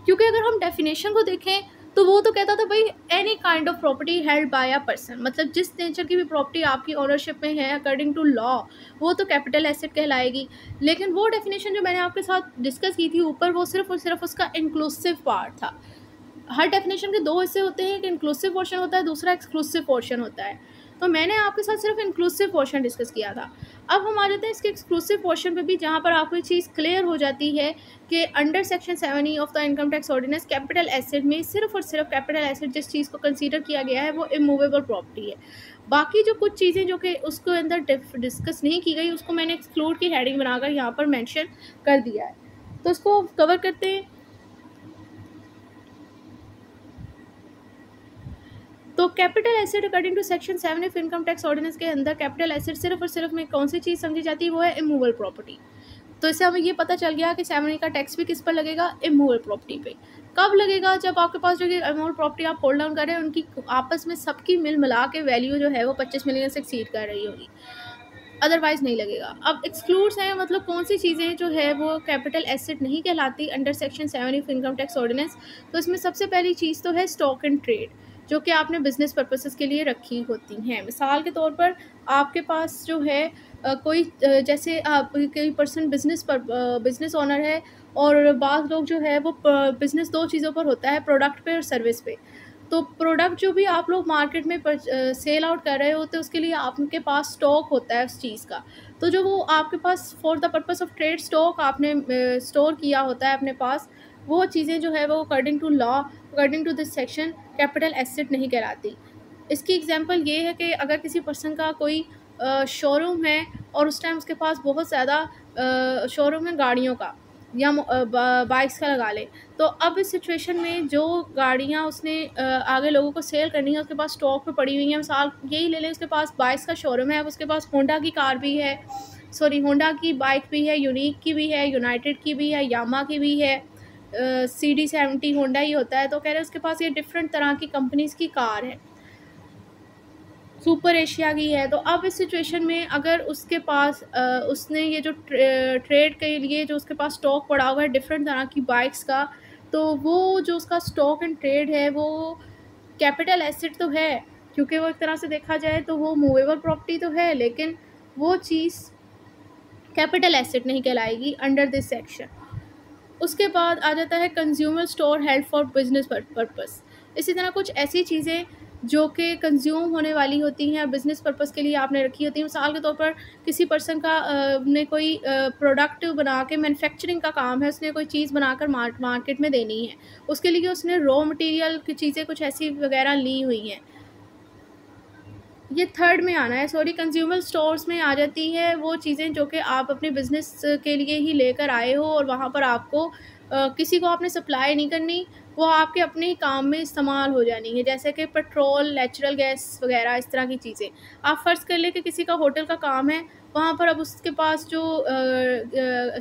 क्योंकि अगर हम डेफिनेशन को देखें तो वो तो कहता था भाई any kind of property held by a person मतलब जिस नेचर की भी प्रॉपर्टी आपकी ओनरशिप में है अकॉर्डिंग टू लॉ वो तो कैपिटल एसेट कहलाएगी। लेकिन वो डेफिनेशन जो मैंने आपके साथ डिस्कस की थी ऊपर, वो सिर्फ़ और सिर्फ़ उसका इंक्लूसिव पार्ट था। हर डेफिनेशन के दो हिस्से होते हैं, एक इंक्लूसिव पोर्शन होता है, दूसरा एक्सक्लूसिव पोर्शन होता है। तो मैंने आपके साथ सिर्फ़ इंक्लूसिव पोर्शन डिस्कस किया था। अब हम आ जाते हैं इसके एक्सक्लूसिव पोर्शन पे भी, जहाँ पर आपको ये चीज़ क्लियर हो जाती है कि under section seven E of the income tax ordinance capital asset में सिर्फ़ और सिर्फ़ कैपिटल एसेट जिस चीज़ को कंसीडर किया गया है, वो इमूवेबल प्रॉपर्टी है। बाकी जो कुछ चीज़ें जो कि उसके अंदर डिस्कस नहीं की गई, उसको मैंने एक्सक्लूड की हेडिंग बनाकर यहाँ पर मैंशन कर दिया है। तो उसको कवर करते हैं। तो capital asset according to section seven of income tax ordinance के अंदर कैपिटल एसेट सिर्फ़ और सिर्फ़ में कौन सी चीज़ समझी जाती है, वो है इमूवल प्रॉपर्टी तो इससे हमें ये पता चल गया कि सेवन का टैक्स भी किस पर लगेगा? इमूवल प्रॉपर्टी पे. कब लगेगा? जब आपके पास जो कि इमूवल प्रॉपर्टी आप होल्ड डाउन कर रहे हैं, उनकी आपस में सबकी मिल मिला के वैल्यू जो है वो पच्चीस मिलियन से एक्सीड कर रही होगी. अदरवाइज़ नहीं लगेगा. अब एक्सक्लूड्स हैं मतलब कौन सी चीज़ें जो है वो कैपिटल एसेट नहीं कहलाती under section seven of income tax ordinance तो इसमें सबसे पहली चीज़ तो है स्टॉक एंड ट्रेड जो कि आपने बिज़नेस पर्पसेस के लिए रखी होती हैं। मिसाल के तौर पर आपके पास जो है कोई जैसे आप कोई पर्सन बिज़नेस पर बिज़नेस ऑनर है और बाद लोग जो है वो बिज़नेस दो चीज़ों पर होता है प्रोडक्ट पे और सर्विस पे। तो प्रोडक्ट जो भी आप लोग मार्केट में पर, सेल आउट कर रहे होते हैं उसके लिए आपके पास स्टॉक होता है उस चीज़ का। तो जो वो आपके पास for the purpose of trade stock आपने स्टोर किया होता है अपने पास वो चीज़ें जो है वो according to law according to this section capital asset नहीं कहलाती। इसकी एग्जांपल ये है कि अगर किसी पर्सन का कोई शोरूम है और उस टाइम उसके पास बहुत ज़्यादा शोरूम है गाड़ियों का या बाइक्स का लगा ले तो अब इस सिचुएशन में जो गाड़ियाँ उसने आगे लोगों को सेल करनी है, उसके पास स्टॉक पे पड़ी हुई हैं मिसाल यही ले लें, उसके पास बाइक्स का शोरूम है, अब उसके पास होंडा की कार भी है सॉरी होंडा की बाइक भी है यूनिक की भी है यूनाइटेड की भी है यामा की भी है। सी डी सेवेंटी होंडा ही होता है तो कह रहे हैं उसके पास ये डिफरेंट तरह की कंपनीज़ की कार है। सुपर एशिया की है तो अब इस सिचुएशन में अगर उसके पास आ, उसने ये जो ट्रे, ट्रेड के लिए जो उसके पास स्टॉक पड़ा हुआ है डिफरेंट तरह की बाइक्स का तो वो जो उसका स्टॉक एंड ट्रेड है वो कैपिटल एसेट तो है क्योंकि वो एक तरह से देखा जाए तो वो मूवेबल प्रॉपर्टी तो है लेकिन वो चीज़ कैपिटल एसेट नहीं कहलाएगी अंडर दिस सेक्शन उसके बाद आ जाता है consumer store help for business purpose इसी तरह कुछ ऐसी चीज़ें जो कि कंज्यूम होने वाली होती हैं बिज़नेस पर्पज़ के लिए आपने रखी होती हैं। मिसाल के तौर पर किसी पर्सन का ने कोई प्रोडक्ट बना के मैन्युफैक्चरिंग का काम है, उसने कोई चीज़ बनाकर मार्केट में देनी है। उसके लिए उसने रॉ मटेरियल की चीज़ें कुछ ऐसी वगैरह ली हुई हैं। ये थर्ड में आना है सॉरी कंज्यूमर स्टोर्स में आ जाती है वो चीज़ें जो कि आप अपने बिज़नेस के लिए ही लेकर आए हो और वहाँ पर आपको आ, किसी को आपने सप्लाई नहीं करनी वो आपके अपने ही काम में इस्तेमाल हो जानी है जैसे कि पेट्रोल नेचुरल गैस वगैरह इस तरह की चीज़ें। आप फ़र्ज़ कर लें कि किसी का होटल का काम है वहाँ पर अब उसके पास जो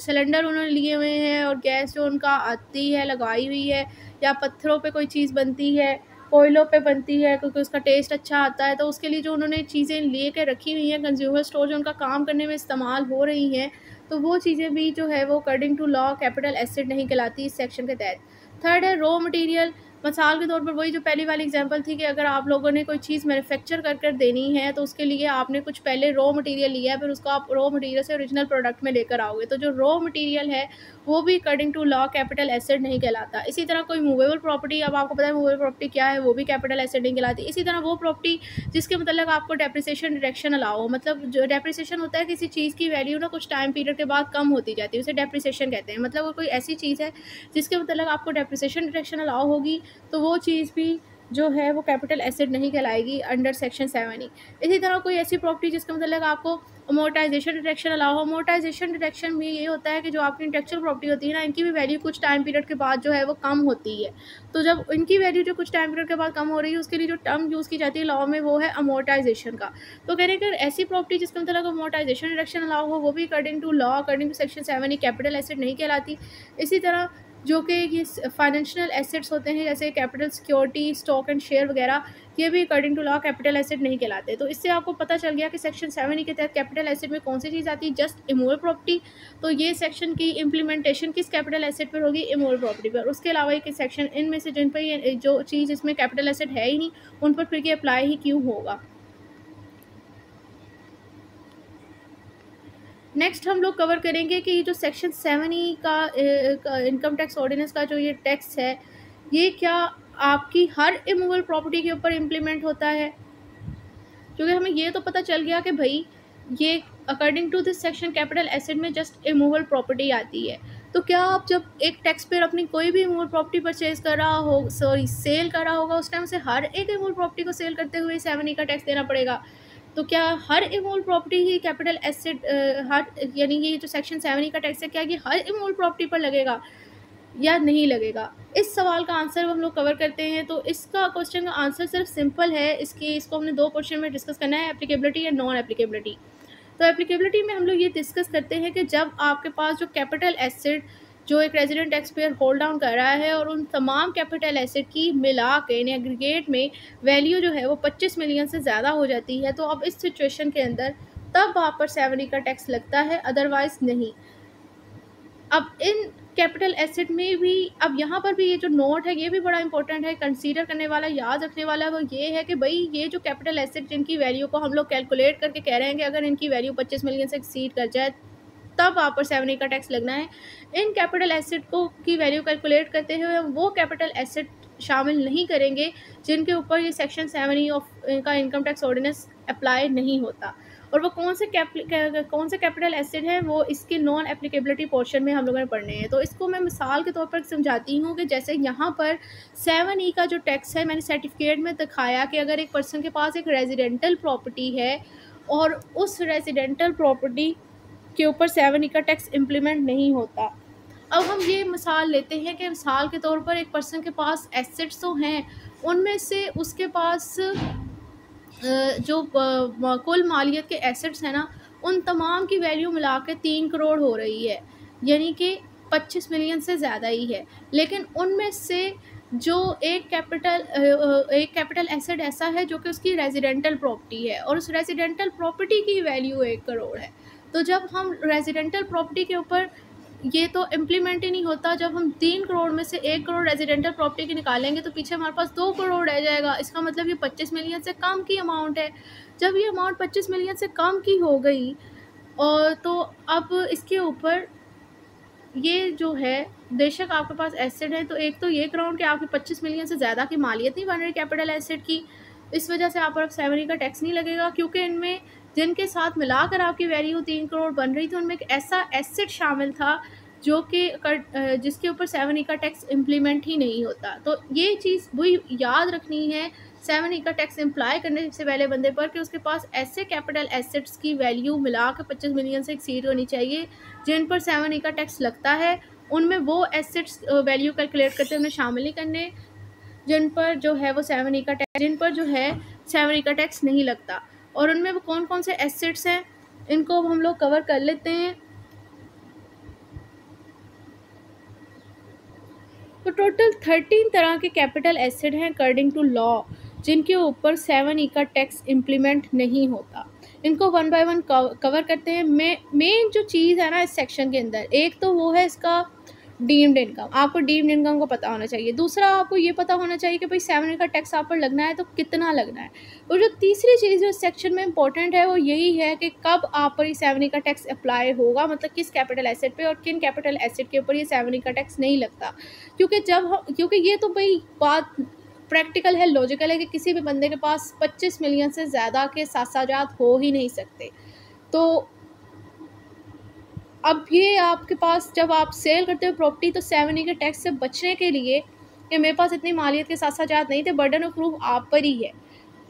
सिलेंडर उन्होंने लिए हुए हैं और गैस जो उनका आती है लगाई हुई है या पत्थरों पे कोई चीज़ बनती है कोयलों पे बनती है, क्योंकि उसका टेस्ट अच्छा आता है तो उसके लिए जो उन्होंने चीज़ें ले कर रखी हुई हैं कंज्यूमर स्टोर जो उनका काम करने में इस्तेमाल हो रही हैं तो वो चीज़ें भी जो है वो according to law capital asset नहीं कहलाती इस सेक्शन के तहत। थर्ड है रॉ मटेरियल मिसाल के तौर पर वही जो पहली वाली एग्जांपल थी कि अगर आप लोगों ने कोई चीज़ मैन्युफैक्चर कर कर देनी है तो उसके लिए आपने कुछ पहले रॉ मटेरियल लिया है, फिर उसको आप रॉ मटेरियल से ओरिजिनल प्रोडक्ट में लेकर आओगे। तो जो रॉ मटेरियल है, वो भी according to law capital asset नहीं कहलाता। इसी तरह कोई मूवेबल प्रॉपर्टी अब आपको पता है मूवेबल प्रॉपर्टी क्या है, वो भी कैपिटल एसेट नहीं कहलाती। इसी तरह वो प्रॉपर्टी जिसके मतलब आपको डेप्रिसिएशन डिरेक्शन अलाउ हो मतलब जो डेप्रिसिएशन होता है किसी चीज़ की वैल्यू ना कुछ टाइम पीरियड के बाद कम होती जाती है, उसे डेप्रिसिएशन कहते हैं। मतलब वो कोई ऐसी चीज़ है जिसके मतलब आपको डेप्रिसिएशन डिरेक्शन अलाउ होगी तो वो चीज़ भी जो है वो कैपिटल एसेट नहीं कहलाएगी अंडर सेक्शन सेवन ई इसी तरह कोई ऐसी प्रॉपर्टी जिसका मतलब आपको अमोटाइजेशन डिटेक्शन अलाउ हो। अमोटाइजेशन डिटेक्शन में ये होता है कि जो आपकी इंटेक्चुअल प्रॉपर्टी होती है ना, इनकी भी वैल्यू कुछ टाइम पीरियड के बाद जो है वो कम होती है। तो जब इनकी वैल्यू जो कुछ टाइम पीरियड के बाद कम हो रही है, उसके लिए जो टर्म यूज़ की जाती है लॉ में, वो है अमोटाइजेशन का। तो कह रहे हैं कि ऐसी प्रॉपर्टी जिसके मतलब अमोटाइजेशन डिटेक्शन अलाउ हो, वो भी according to law according to section seven E capital asset नहीं कहलाती। इसी तरह जो कि ये फाइनेंशियल एसेट्स होते हैं, जैसे capital security stock and share वगैरह, ये भी according to law capital asset नहीं कहलाते। तो इससे आपको पता चल गया कि सेक्शन सेवन के तहत कैपिटल एसेट में कौन सी चीज़ आती है? जस्ट इमोल प्रॉपर्टी तो ये सेक्शन की इम्प्लीमेंटेशन किस कैपिटल एसेट पर होगी? इमोल प्रॉपर्टी पर। उसके अलावा एक सेक्शन इनमें से जिन पर जो चीज़ इसमें कैपिटल एसेट है ही नहीं, उन पर फिर ये अप्लाई ही क्यों होगा? नेक्स्ट हम लोग कवर करेंगे कि ये जो सेक्शन सेवन ई का इनकम टैक्स ऑर्डिनेंस का जो ये टैक्स है, ये क्या आपकी हर इमूवल प्रॉपर्टी के ऊपर इम्प्लीमेंट होता है? क्योंकि हमें ये तो पता चल गया कि भाई, ये according to this section capital asset में जस्ट इमूवल प्रॉपर्टी आती है। तो क्या आप जब एक टैक्स पेयर अपनी कोई भी इमूवल प्रॉपर्टी परचेज कर रहा हो सॉरी सेल कर रहा होगा, उस टाइम से हर एक इमूवल प्रॉपर्टी को सेल करते हुए सेवन ई का टैक्स देना पड़ेगा। तो क्या हर इमूवल प्रॉपर्टी ही कैपिटल एसेट हर, यानी ये जो सेक्शन सेवन ई का टैक्स है, क्या ये हर इमोल प्रॉपर्टी पर लगेगा या नहीं लगेगा? इस सवाल का आंसर हम लोग कवर करते हैं तो इसका क्वेश्चन का आंसर सिर्फ़ सिंपल है, इसकी, इसको हमने दो क्वेश्चन में डिस्कस करना है एप्लीकेबिलिटी या नॉन एप्लीकेबिलिटी तो एप्लीकेबिलिटी में हम लोग ये डिस्कस करते हैं कि जब आपके पास जो कैपिटल एसेट जो एक resident tax payer hold down कर रहा है और उन तमाम कैपिटल एसेट की मिला के इन एग्रीगेट में वैल्यू जो है वो 25 मिलियन से ज़्यादा हो जाती है। तो अब इस सिचुएशन के अंदर तब वहाँ पर सेवन का टैक्स लगता है अदरवाइज़ नहीं। अब इन कैपिटल एसेट में भी, अब यहाँ पर भी ये जो नोट है, ये भी बड़ा इंपॉर्टेंट है। कंसीडर करने वाला, याद रखने वाला वो ये है कि भाई, ये जो कैपिटल एसेट जिनकी वैल्यू को हम लोग कैलकुलेट करके कह रहे हैं कि अगर इनकी वैल्यू पच्चीस मिलियन से एक्सीड कर जाए तब वहाँ पर सेवन ए का टैक्स लगना है। इन कैपिटल एसेट को की वैल्यू कैलकुलेट करते हुए हम वो कैपिटल एसेट शामिल नहीं करेंगे, जिनके ऊपर ये सेक्शन सेवन ई ऑफ़ का इनकम टैक्स ऑर्डिनेंस अप्लाई नहीं होता। और वो कौन से कैप कौन से कैपिटल एसिड है, वो इसके नॉन एप्लीकेबिलिटी पोर्शन में हम लोगों ने पढ़ने हैं। तो इसको मैं मिसाल के तौर पर समझाती हूँ कि जैसे यहाँ पर सेवन ई का जो टैक्स है, मैंने सर्टिफिकेट में दिखाया कि अगर एक पर्सन के पास एक रेजिडेंटल प्रॉपर्टी है और उस रेजिडेंटल प्रॉपर्टी के ऊपर सेवन का टैक्स इम्प्लीमेंट नहीं होता। अब हम ये मिसाल लेते हैं कि मिसाल के तौर पर एक पर्सन के पास एसेट्स तो हैं, उनमें से उसके पास जो कुल मालियत के एसेट्स हैं ना, उन तमाम की वैल्यू मिला के तीन करोड़ हो रही है। यानी कि पच्चीस मिलियन से ज़्यादा ही है। लेकिन उनमें से जो एक कैपिटल एक कैपिटल एसेट ऐसा है जो कि उसकी रेजिडेंटल प्रॉपर्टी है और उस रेजिडेंटल प्रॉपर्टी की वैल्यू एक करोड़ है। तो जब हम रेजिडेंटल प्रॉपर्टी के ऊपर ये तो इम्प्लीमेंट ही नहीं होता, जब हम तीन करोड़ में से एक करोड़ रेजिडेंटल प्रॉपर्टी की निकालेंगे तो पीछे हमारे पास दो करोड़ रह जाएगा। इसका मतलब ये पच्चीस मिलियन से कम की अमाउंट है। जब ये अमाउंट पच्चीस मिलियन से कम की हो गई, और तो अब इसके ऊपर ये जो है, बेशक आपके पास एसेट है तो एक तो ये ग्राउंड कि आपकी पच्चीस मिलियन से ज़्यादा की मालियत नहीं बन रही कैपिटल एसेट की। इस वजह से आप पर सेवनी का टैक्स नहीं लगेगा, क्योंकि इनमें जिनके साथ मिलाकर आपकी वैल्यू तीन करोड़ बन रही थी, उनमें एक ऐसा एसेट शामिल था जो कि जिसके ऊपर सेवन ई का टैक्स इम्प्लीमेंट ही नहीं होता। तो ये चीज़ वही याद रखनी है सेवन ई का टैक्स इम्प्लाई करने से पहले बंदे पर कि उसके पास ऐसे कैपिटल एसेट्स की वैल्यू मिला कर पच्चीस मिलियन से एक्सीड होनी चाहिए, जिन पर सेवन ई का टैक्स लगता है, उनमें वो एसेट्स वैल्यू कैलकुलेट करते उन्हें शामिल ही करने, जिन पर जो है वो सेवन ई का टैक्स जिन पर जो है सेवन ई का टैक्स नहीं लगता। और उनमें वो कौन कौन से एसेट्स हैं, इनको हम लोग कवर कर लेते हैं। तो टोटल थर्टीन तरह के कैपिटल एसेट हैं अकॉर्डिंग टू लॉ जिनके ऊपर सेवन ई का टैक्स इम्प्लीमेंट नहीं होता। इनको वन बाय वन कवर करते हैं। मेन जो चीज़ है ना इस सेक्शन के अंदर, एक तो वो है इसका डीम्ड इनकम, आपको डीम्ड इनकम को पता होना चाहिए। दूसरा, आपको ये पता होना चाहिए कि भाई सेवन का टैक्स आप पर लगना है तो कितना लगना है। और जो तीसरी चीज़ जो सेक्शन में इंपॉर्टेंट है, वो यही है कि कब आप पर ये सेवन का टैक्स अप्लाई होगा मतलब किस कैपिटल एसेट पे और किन कैपिटल एसेट के ऊपर ये सेवन का टैक्स नहीं लगता। क्योंकि जब हम, क्योंकि ये तो भाई बात प्रैक्टिकल है लॉजिकल है कि किसी भी बंदे के पास पच्चीस मिलियन से ज़्यादा के सासाजात हो ही नहीं सकते। तो अब ये आपके पास जब आप सेल करते हो प्रॉपर्टी तो सेवन ई के टैक्स से बचने के लिए कि मेरे पास इतनी मालियत के साथ साथ नहीं थे बर्डन ऑफ़ प्रूफ आप पर ही है।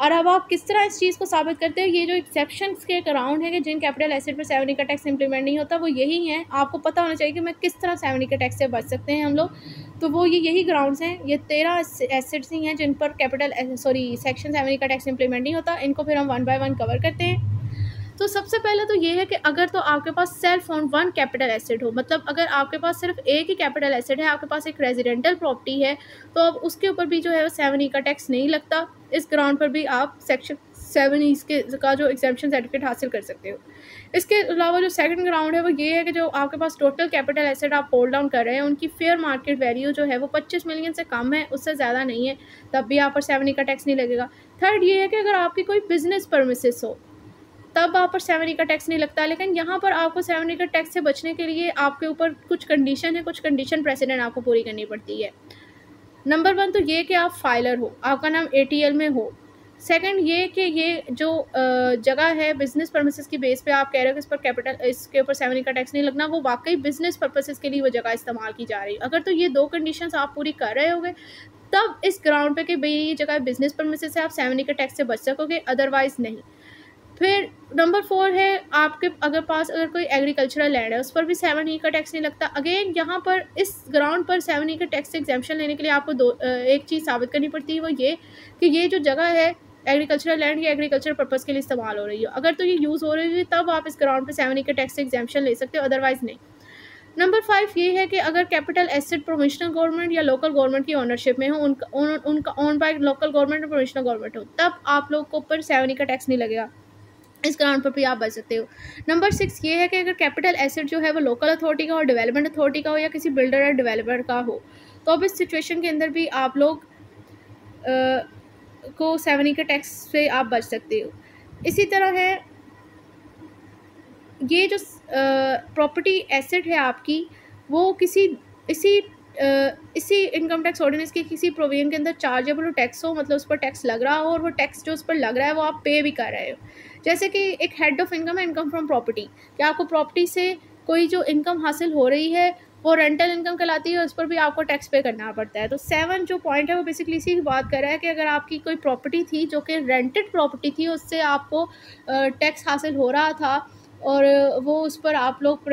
और अब आप किस तरह इस चीज़ को साबित करते हैं? ये जो एक्सेप्शन के अराउंड है कि जिन कैपिटल एसेट पर सेवन का टैक्स इंप्लीमेंट नहीं होता, वो यही है। आपको पता होना चाहिए कि मैं किस तरह सेवन का टैक्स से बच सकते हैं हम लोग। तो वो ये यही ग्राउंड्स हैं। ये तेरह एसेट्स ही हैं जिन पर कैपिटल सॉरी सेक्शन सेवन का टैक्स इंप्लीमेंट नहीं होता। इनको फिर हम वन बाय वन कवर करते हैं। तो सबसे पहले तो ये है कि अगर तो आपके पास self own one capital asset हो मतलब अगर आपके पास सिर्फ़ एक ही कैपिटल एसेट है, आपके पास एक रेजिडेंटल प्रॉपर्टी है तो अब उसके ऊपर भी जो है वो सेवन ई का टैक्स नहीं लगता। इस ग्राउंड पर भी आप सेक्शन सेवन ई के का जो एग्जामेशन सर्टिफिकेट हासिल कर सकते हो। इसके अलावा जो सेकंड ग्राउंड है, वो ये है कि जो आपके पास टोटल कैपिटल एसेट आप होल्ड डाउन कर रहे हैं, उनकी फेयर मार्केट वैल्यू जो है वो पच्चीस मिलियन से कम है, उससे ज़्यादा नहीं है, तब भी आप पर सेवन ई का टैक्स नहीं लगेगा। थर्ड ये है कि अगर आपकी कोई बिज़नेस परमिसेस हो तब आप पर सेवन ई का टैक्स नहीं लगता, लेकिन यहाँ पर आपको सेवन ई का टैक्स से बचने के लिए आपके ऊपर कुछ कंडीशन है, कुछ कंडीशन प्रेसिडेंट आपको पूरी करनी पड़ती है। नंबर वन तो ये कि आप फाइलर हो, आपका नाम एटीएल में हो। सेकंड ये कि ये जो जगह है बिज़नेस परपसेस की बेस पे, आप कह रहे हो कि इस पर कैपिटल इसके ऊपर सेवन का टैक्स नहीं लगना, वो वाकई बिज़नेस पर्पसेस के लिए वो जगह इस्तेमाल की जा रही है। अगर तो ये दो कंडीशंस आप पूरी कर रहे होगे, तब इस ग्राउंड पे कि भाई ये जगह बिज़नेस परमिसेस से आप सेवन का टैक्स से बच सकोगे अदरवाइज़ नहीं। फिर नंबर फोर है, आपके अगर पास अगर कोई एग्रीकल्चरल लैंड है, उस पर भी सेवन ई का टैक्स नहीं लगता। अगेन यहाँ पर इस ग्राउंड पर सेवन ई का टैक्स एग्जामेशन लेने के लिए आपको दो एक चीज़ साबित करनी पड़ती है, वो ये कि ये जो जगह है एग्रीकल्चरल लैंड या एग्रीकल्चर पर्पज़ के लिए इस्तेमाल हो रही है। अगर तो ये यूज़ हो रही है, तब आप इस ग्राउंड पर सेवन ई का टैक्स एग्जामेशन ले सकते हो अदरवाइज़ नहीं। नंबर फाइव ये है कि अगर कैपिटल एसेट प्रोविशनल गवर्नमेंट या लोकल गवर्नमेंट की ओनरशिप में हो, उनका उनका ओन बाय लोकल गवर्नमेंट और प्रोविशनल गवर्नमेंट हो, तब आप लोग को ऊपर सेवन ई का टैक्स नहीं लगेगा। इस ग्राउंड पर भी आप बच सकते हो। नंबर सिक्स ये है कि अगर कैपिटल एसेट जो है वो लोकल अथॉरिटी का हो डेवलपमेंट अथॉरिटी का हो या किसी बिल्डर या डेवलपर का हो तो अब इस सिचुएशन के अंदर भी आप लोग आ, को सेवन ई के टैक्स से आप बच सकते हो। इसी तरह है ये जो प्रॉपर्टी एसेट है आपकी वो किसी इसी आ, इसी इनकम टैक्स ऑर्डिनेंस के किसी प्रोविज़न के अंदर चार्जेबल टैक्स हो मतलब उस पर टैक्स लग रहा हो और वो टैक्स जो उस पर लग रहा है वो आप पे भी कर रहे हो। जैसे कि एक हेड ऑफ़ इनकम है इनकम फ्रॉम प्रॉपर्टी क्या आपको प्रॉपर्टी से कोई जो इनकम हासिल हो रही है, वो रेंटल इनकम कहलाती है, उस पर भी आपको टैक्स पे करना पड़ता है। तो सेवन जो पॉइंट है, वो बेसिकली इसी की बात कर रहा है कि अगर आपकी कोई प्रॉपर्टी थी जो कि रेंटेड प्रॉपर्टी थी, उससे आपको टैक्स हासिल हो रहा था और वो उस पर आप लोग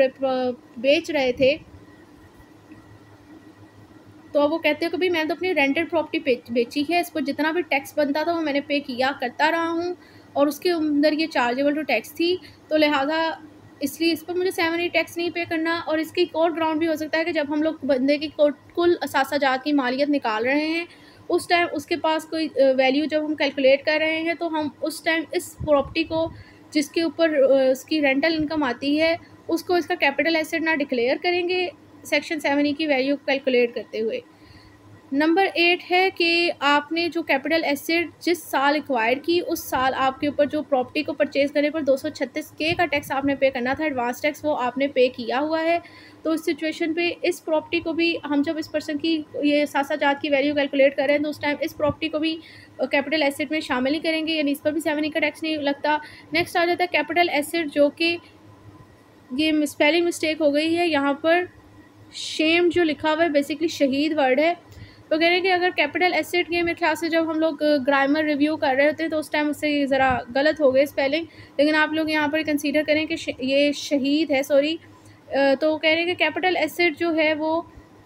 बेच रहे थे तो वो कहते हैं कि भाई मैंने तो अपनी रेंटेड प्रॉपर्टी बेची है इस पर जितना भी टैक्स बनता था, वो मैंने पे किया, करता रहा हूँ और उसके अंदर ये चार्जेबल टू टैक्स थी तो लिहाजा इसलिए इस पर मुझे सेवन ई टैक्स नहीं पे करना और इसकी कोर्ट ग्राउंड भी हो सकता है कि जब हम लोग बंदे की कुल असासा जात की मालियत निकाल रहे हैं, उस टाइम उसके पास कोई वैल्यू जब हम कैलकुलेट कर रहे हैं तो हम उस टाइम इस प्रॉपर्टी को जिसके ऊपर उसकी रेंटल इनकम आती है, उसको इसका कैपिटल एसेट ना डिक्लेयर करेंगे सेक्शन सेवन ई की वैल्यू कैलकुलेट करते हुए। नंबर एट है कि आपने जो कैपिटल एसेट जिस साल एक्वायर की, उस साल आपके ऊपर जो प्रॉपर्टी को परचेज करने पर दो सौ छत्तीस के का टैक्स आपने पे करना था एडवांस टैक्स वो आपने पे किया हुआ है। तो इस सिचुएशन पे इस प्रॉपर्टी को भी हम जब इस पर्सन की ये सासा जात की वैल्यू कैलकुलेट कर रहे हैं तो उस टाइम इस प्रॉपर्टी को भी कैपिटल एसेट में शामिल ही करेंगे, यानी इस पर भी सेवन ई का टैक्स नहीं लगता। नेक्स्ट आ जाता है कैपिटल एसेट जो कि, ये स्पेलिंग मिस्टेक हो गई है। यहाँ पर शेम जो लिखा हुआ है बेसिकली शहीद वर्ड है। तो कह रहे हैं कि अगर कैपिटल एसेट के मेरे ख्याल से जब हम लोग ग्रामर रिव्यू कर रहे होते हैं तो उस टाइम उससे ज़रा गलत हो गए स्पेलिंग लेकिन आप लोग यहाँ पर कंसीडर करें कि ये शहीद है सॉरी तो कह रहे हैं कि कैपिटल एसेट जो है वो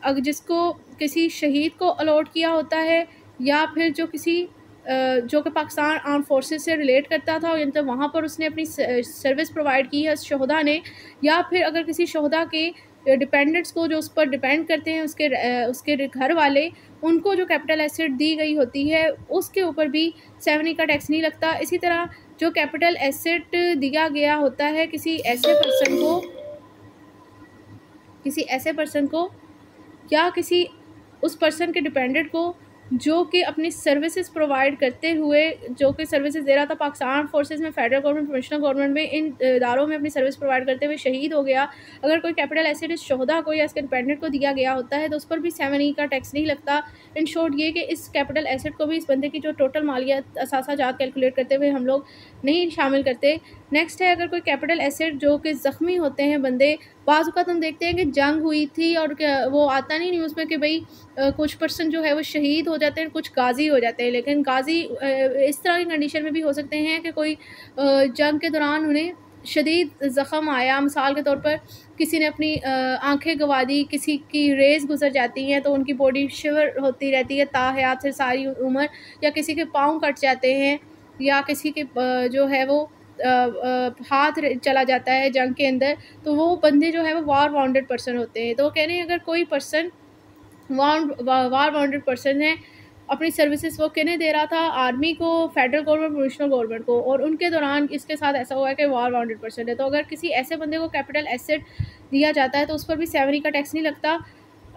अगर जिसको किसी शहीद को अलॉट किया होता है, या फिर जो किसी जो कि पाकिस्तान आर्म फोर्सेस से रिलेट करता था तो वहाँ पर उसने अपनी सर्विस प्रोवाइड की है शहदा ने, या फिर अगर किसी शहदा के डिपेंडेंट्स को जो उस पर डिपेंड करते हैं, उसके उसके घर वाले उनको जो कैपिटल एसेट दी गई होती है, उसके ऊपर भी सेवनी का टैक्स नहीं लगता। इसी तरह जो कैपिटल एसेट दिया गया होता है, किसी ऐसे पर्सन को, किसी ऐसे पर्सन को, या किसी उस पर्सन के डिपेंडेंट को जो कि अपनी सर्विसेज़ प्रोवाइड करते हुए, जो कि सर्विसेज़ दे रहा था पाकिस्तान फोर्सेस में फेडरल गवर्नमेंट प्रोविशनल गवर्नमेंट में, इन इदारों में अपनी सर्विस प्रोवाइड करते हुए शहीद हो गया। अगर कोई कैपिटल एसेट इस शहदा को या इसके डिपेंडेंट को दिया गया होता है तो उस पर भी सेवन ई का टैक्स नहीं लगता। इन शॉर्ट ये कि इस कैपिटल एसेट को भी इस बंदे की जो टोटल मालियत असासा जात कैलकुलेट करते हुए हम लोग नहीं शामिल करते। नेक्स्ट है, अगर कोई कैपिटल एसेट जो कि ज़ख्मी होते हैं, बंदे, बाज़ अवत हम देखते हैं कि जंग हुई थी और वो आता नहीं न्यूज़ में कि भाई कुछ पर्सन जो है वो शहीद हो जाते हैं, कुछ गाजी हो जाते हैं। लेकिन गाजी इस तरह की कंडीशन में भी हो सकते हैं कि कोई जंग के दौरान उन्हें शदीद ज़ख़म आया। मिसाल के तौर पर किसी ने अपनी आँखें गवा दी, किसी की रेस गुजर जाती हैं तो उनकी बॉडी शिवर होती रहती है, ताहयात से सारी उम्र, या किसी के पाँव कट जाते हैं, या किसी के जो है वो हाथ चला जाता है जंग के अंदर तो वो बंदे जो है वो वार वाउंडेड पर्सन होते हैं। तो वो कह रहे हैं, अगर कोई पर्सन वार वाउंडेड पर्सन है, अपनी सर्विसेज़ वो कहने दे रहा था? आर्मी को फेडरल गवर्नमेंट प्रोविशनल गवर्नमेंट को। और उनके दौरान इसके साथ ऐसा हुआ है कि वार वाउंडेड पर्सन है। तो अगर किसी ऐसे बंदे को कैपिटल एसेट दिया जाता है तो उस पर भी सेवरी का टैक्स नहीं लगता।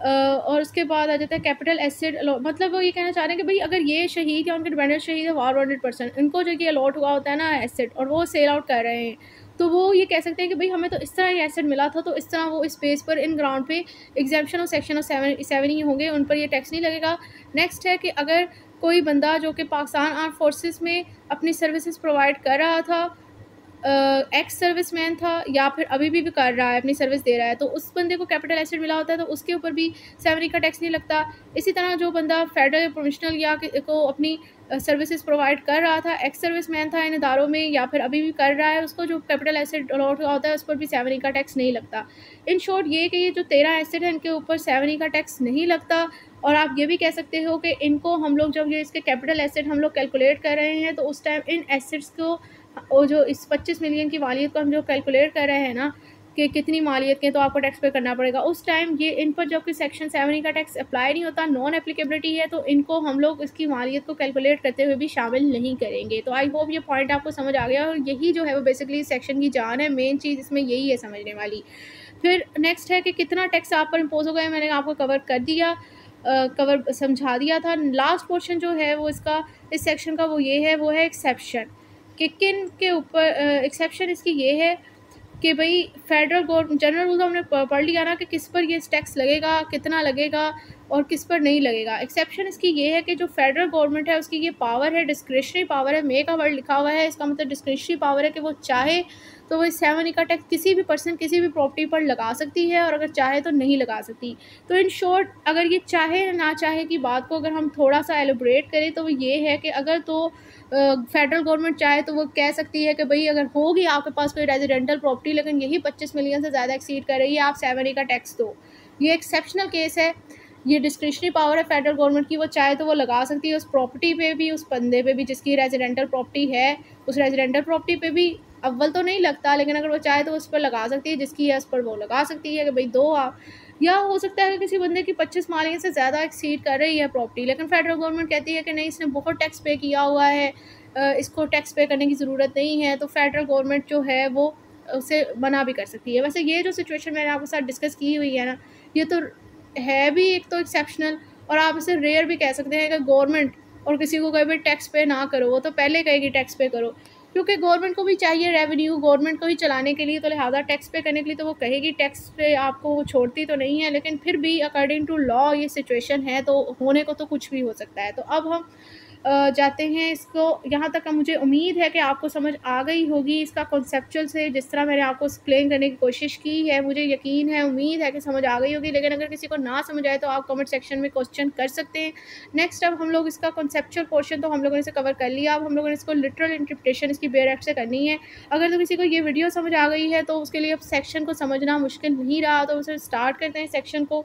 और उसके बाद आ जाता है कैपिटल एसेट मतलब वो ये कहना चाह रहे हैं कि भाई अगर ये शहीद या उनके डिपेंडेंट शहीद है वार वाउंडेड पर्सन इनको जो कि अलॉट हुआ होता है ना एसेट और वो सेल आउट कर रहे हैं तो वो ये कह सकते हैं कि भाई हमें तो इस तरह ही एसेट मिला था तो इस तरह वो इस पेज पर इन ग्राउंड पे एग्जामेशन और सेक्शन और सेवन सेवन ही होंगे, उन पर ये टैक्स नहीं लगेगा। नेक्स्ट है कि अगर कोई बंदा जो कि पाकिस्तान आर्म फोर्सेस में अपनी सर्विसेज़ प्रोवाइड कर रहा था एक्स सर्विस मैन था या फिर अभी भी, भी कर रहा है अपनी सर्विस दे रहा है तो उस बंदे को कैपिटल एसिड मिला होता है तो उसके ऊपर भी सेवनी का टैक्स नहीं लगता। इसी तरह जो बंदा फेडरल प्रोविशनल या को अपनी सर्विसेज़ प्रोवाइड कर रहा था एक्स सर्विस मैन था इन इदारों में या फिर अभी भी कर रहा है उसको जो कैपिटल एसिड अलॉट हुआ होता है उस पर भी सेवनी का टैक्स नहीं लगता। इन शॉर्ट ये कि ये जो तेरह एसेट हैं इनके ऊपर सेवनी का टैक्स नहीं लगता और आप ये भी कह सकते हो कि इनको हम लोग जब ये इसके कैपिटल एसेट हम लोग कैलकुलेट कर रहे हैं तो उस टाइम इन एसेट्स को और जो इस पच्चीस मिलियन की मालियत को हम जो कैलकुलेट कर रहे हैं ना, कि कितनी मालियत के तो आपको टैक्स पे करना पड़ेगा। उस टाइम ये इन पर जबकि सेक्शन सेवन का टैक्स अप्लाई नहीं होता नॉन एप्लीकेबिलिटी है तो इनको हम लोग इसकी मालियत को कैलकुलेट करते हुए भी शामिल नहीं करेंगे। तो आई होप ये पॉइंट आपको समझ आ गया और यही जो है वो बेसिकली सेक्शन की जान है मेन चीज़ इसमें यही है समझने वाली। फिर नेक्स्ट है कि कितना टैक्स आप पर इम्पोज हो गया, मैंने आपको कवर कर दिया कवर समझा दिया था। लास्ट पोर्शन जो है वो इसका, इस सेक्शन का वो ये है, वो है एक्सेप्शन कि किन के ऊपर एक्सेप्शन इसकी ये है कि भाई फेडरल गवर्नमेंट जनरल रूल हमने पढ़ लिया ना कि किस पर ये टैक्स लगेगा, कितना लगेगा और किस पर नहीं लगेगा। एक्सेप्शन इसकी ये है कि जो फेडरल गवर्नमेंट है, उसकी ये पावर है डिस्क्रिशनरी पावर है मे का वर्ड लिखा हुआ है, इसका मतलब डिस्क्रिशनरी पावर है कि वो चाहे तो वो सेवन का टैक्स किसी भी पर्सन किसी भी प्रॉपर्टी पर लगा सकती है और अगर चाहे तो नहीं लगा सकती। तो इन शॉर्ट अगर ये चाहे ना चाहे की बात को अगर हम थोड़ा सा एलोब्रेट करें तो वो ये है कि अगर तो फेडरल गवर्नमेंट चाहे तो वो कह सकती है कि भाई अगर होगी आपके पास कोई रेजिडेंटल प्रॉपर्टी लेकिन यही पच्चीस मिलियन से ज़्यादा एक्सीड कर रही है, आप सेवन का टैक्स दो। ये एक्सेप्शनल केस है। ये डिस्क्रिशनरी पावर है फेडरल गवर्नमेंट की, वो चाहे तो वो लगा सकती है उस प्रॉपर्टी पे भी, उस बंदे पे भी, जिसकी रेजिडेंटल प्रॉपर्टी है, उस रेजिडेंटल प्रॉपर्टी पे भी अव्वल तो नहीं लगता, लेकिन अगर वो चाहे तो उस पर लगा सकती है, जिसकी है उस पर वो लगा सकती है कि भाई दो आप। या हो सकता है कि किसी बंदे की पच्चीस मालियन से ज़्यादा एक्सीड कर रही है प्रॉपर्टी लेकिन फेडरल गवर्नमेंट कहती है कि नहीं, इसने बहुत टैक्स पे किया हुआ है इसको टैक्स पे करने की ज़रूरत नहीं है तो फेडरल गवर्नमेंट जो है वो उसे मना भी कर सकती है। वैसे ये जो सिचुएशन मैंने आपके साथ डिस्कस की हुई है ना, ये तो है भी एक तो एक्सेप्शनल और आप इसे रेयर भी कह सकते हैं कि गवर्नमेंट और किसी को कहे भाई टैक्स पे ना करो, वो तो पहले कहेगी टैक्स पे करो। क्योंकि गवर्नमेंट को भी चाहिए रेवेन्यू गवर्नमेंट को भी चलाने के लिए तो लिहाजा टैक्स पे करने के लिए तो वो कहेगी टैक्स पे आपको वो छोड़ती तो नहीं है, लेकिन फिर भी अकॉर्डिंग टू लॉ ये सिचुएशन है तो होने को तो कुछ भी हो सकता है। तो अब हम जाते हैं इसको, यहाँ तक मुझे उम्मीद है कि आपको समझ आ गई होगी इसका कॉन्सेप्चुअल से, जिस तरह मैंने आपको एक्सप्लेन करने की कोशिश की है, मुझे यकीन है, उम्मीद है कि समझ आ गई होगी, लेकिन अगर किसी को ना समझ आए तो आप कमेंट सेक्शन में क्वेश्चन कर सकते हैं। नेक्स्ट अब हम लोग इसका कॉन्सेप्चुअल पोर्शन तो हम लोगों ने इसे कवर कर लिया, अब हम लोगों ने इसको लिटरल इंटरप्रिटेशन इसकी बेर से करनी है। अगर तो किसी को ये वीडियो समझ आ गई है तो उसके लिए अब सेक्शन को समझना मुश्किल नहीं रहा तो उसे स्टार्ट करते हैं सेक्शन को।